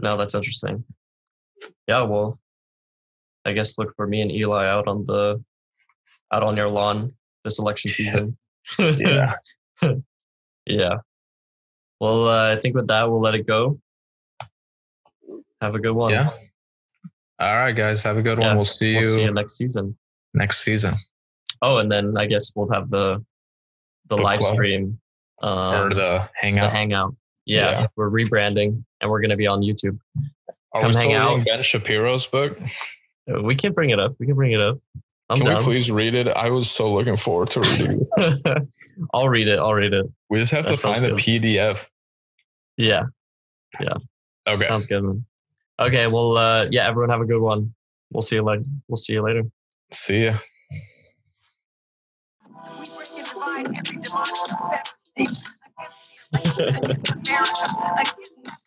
No, that's interesting. Yeah, well, I guess look for me and Eli out on the out on your lawn this election season. Yeah. yeah. Well, uh, I think with that we'll let it go. Have a good one. Yeah. All right, guys. Have a good Yeah, one. We'll see We'll you see you next season. next season. Oh, and then I guess we'll have the the Book live club. stream um, or the the hangout. hangout. Yeah, Yeah. we're rebranding and we're going to be on YouTube. Are Come we hang still out. Ben Shapiro's book? Uh, We can bring it up. We can bring it up. I'm Can we please read it? I was so looking forward to reading it. I'll read it. I'll read it. We just have That to sounds find the. PDF. Yeah, Yeah. Okay. sounds good, man. Okay, well, uh, yeah, everyone have a good one. We'll see you later. We'll see you later. See ya. America against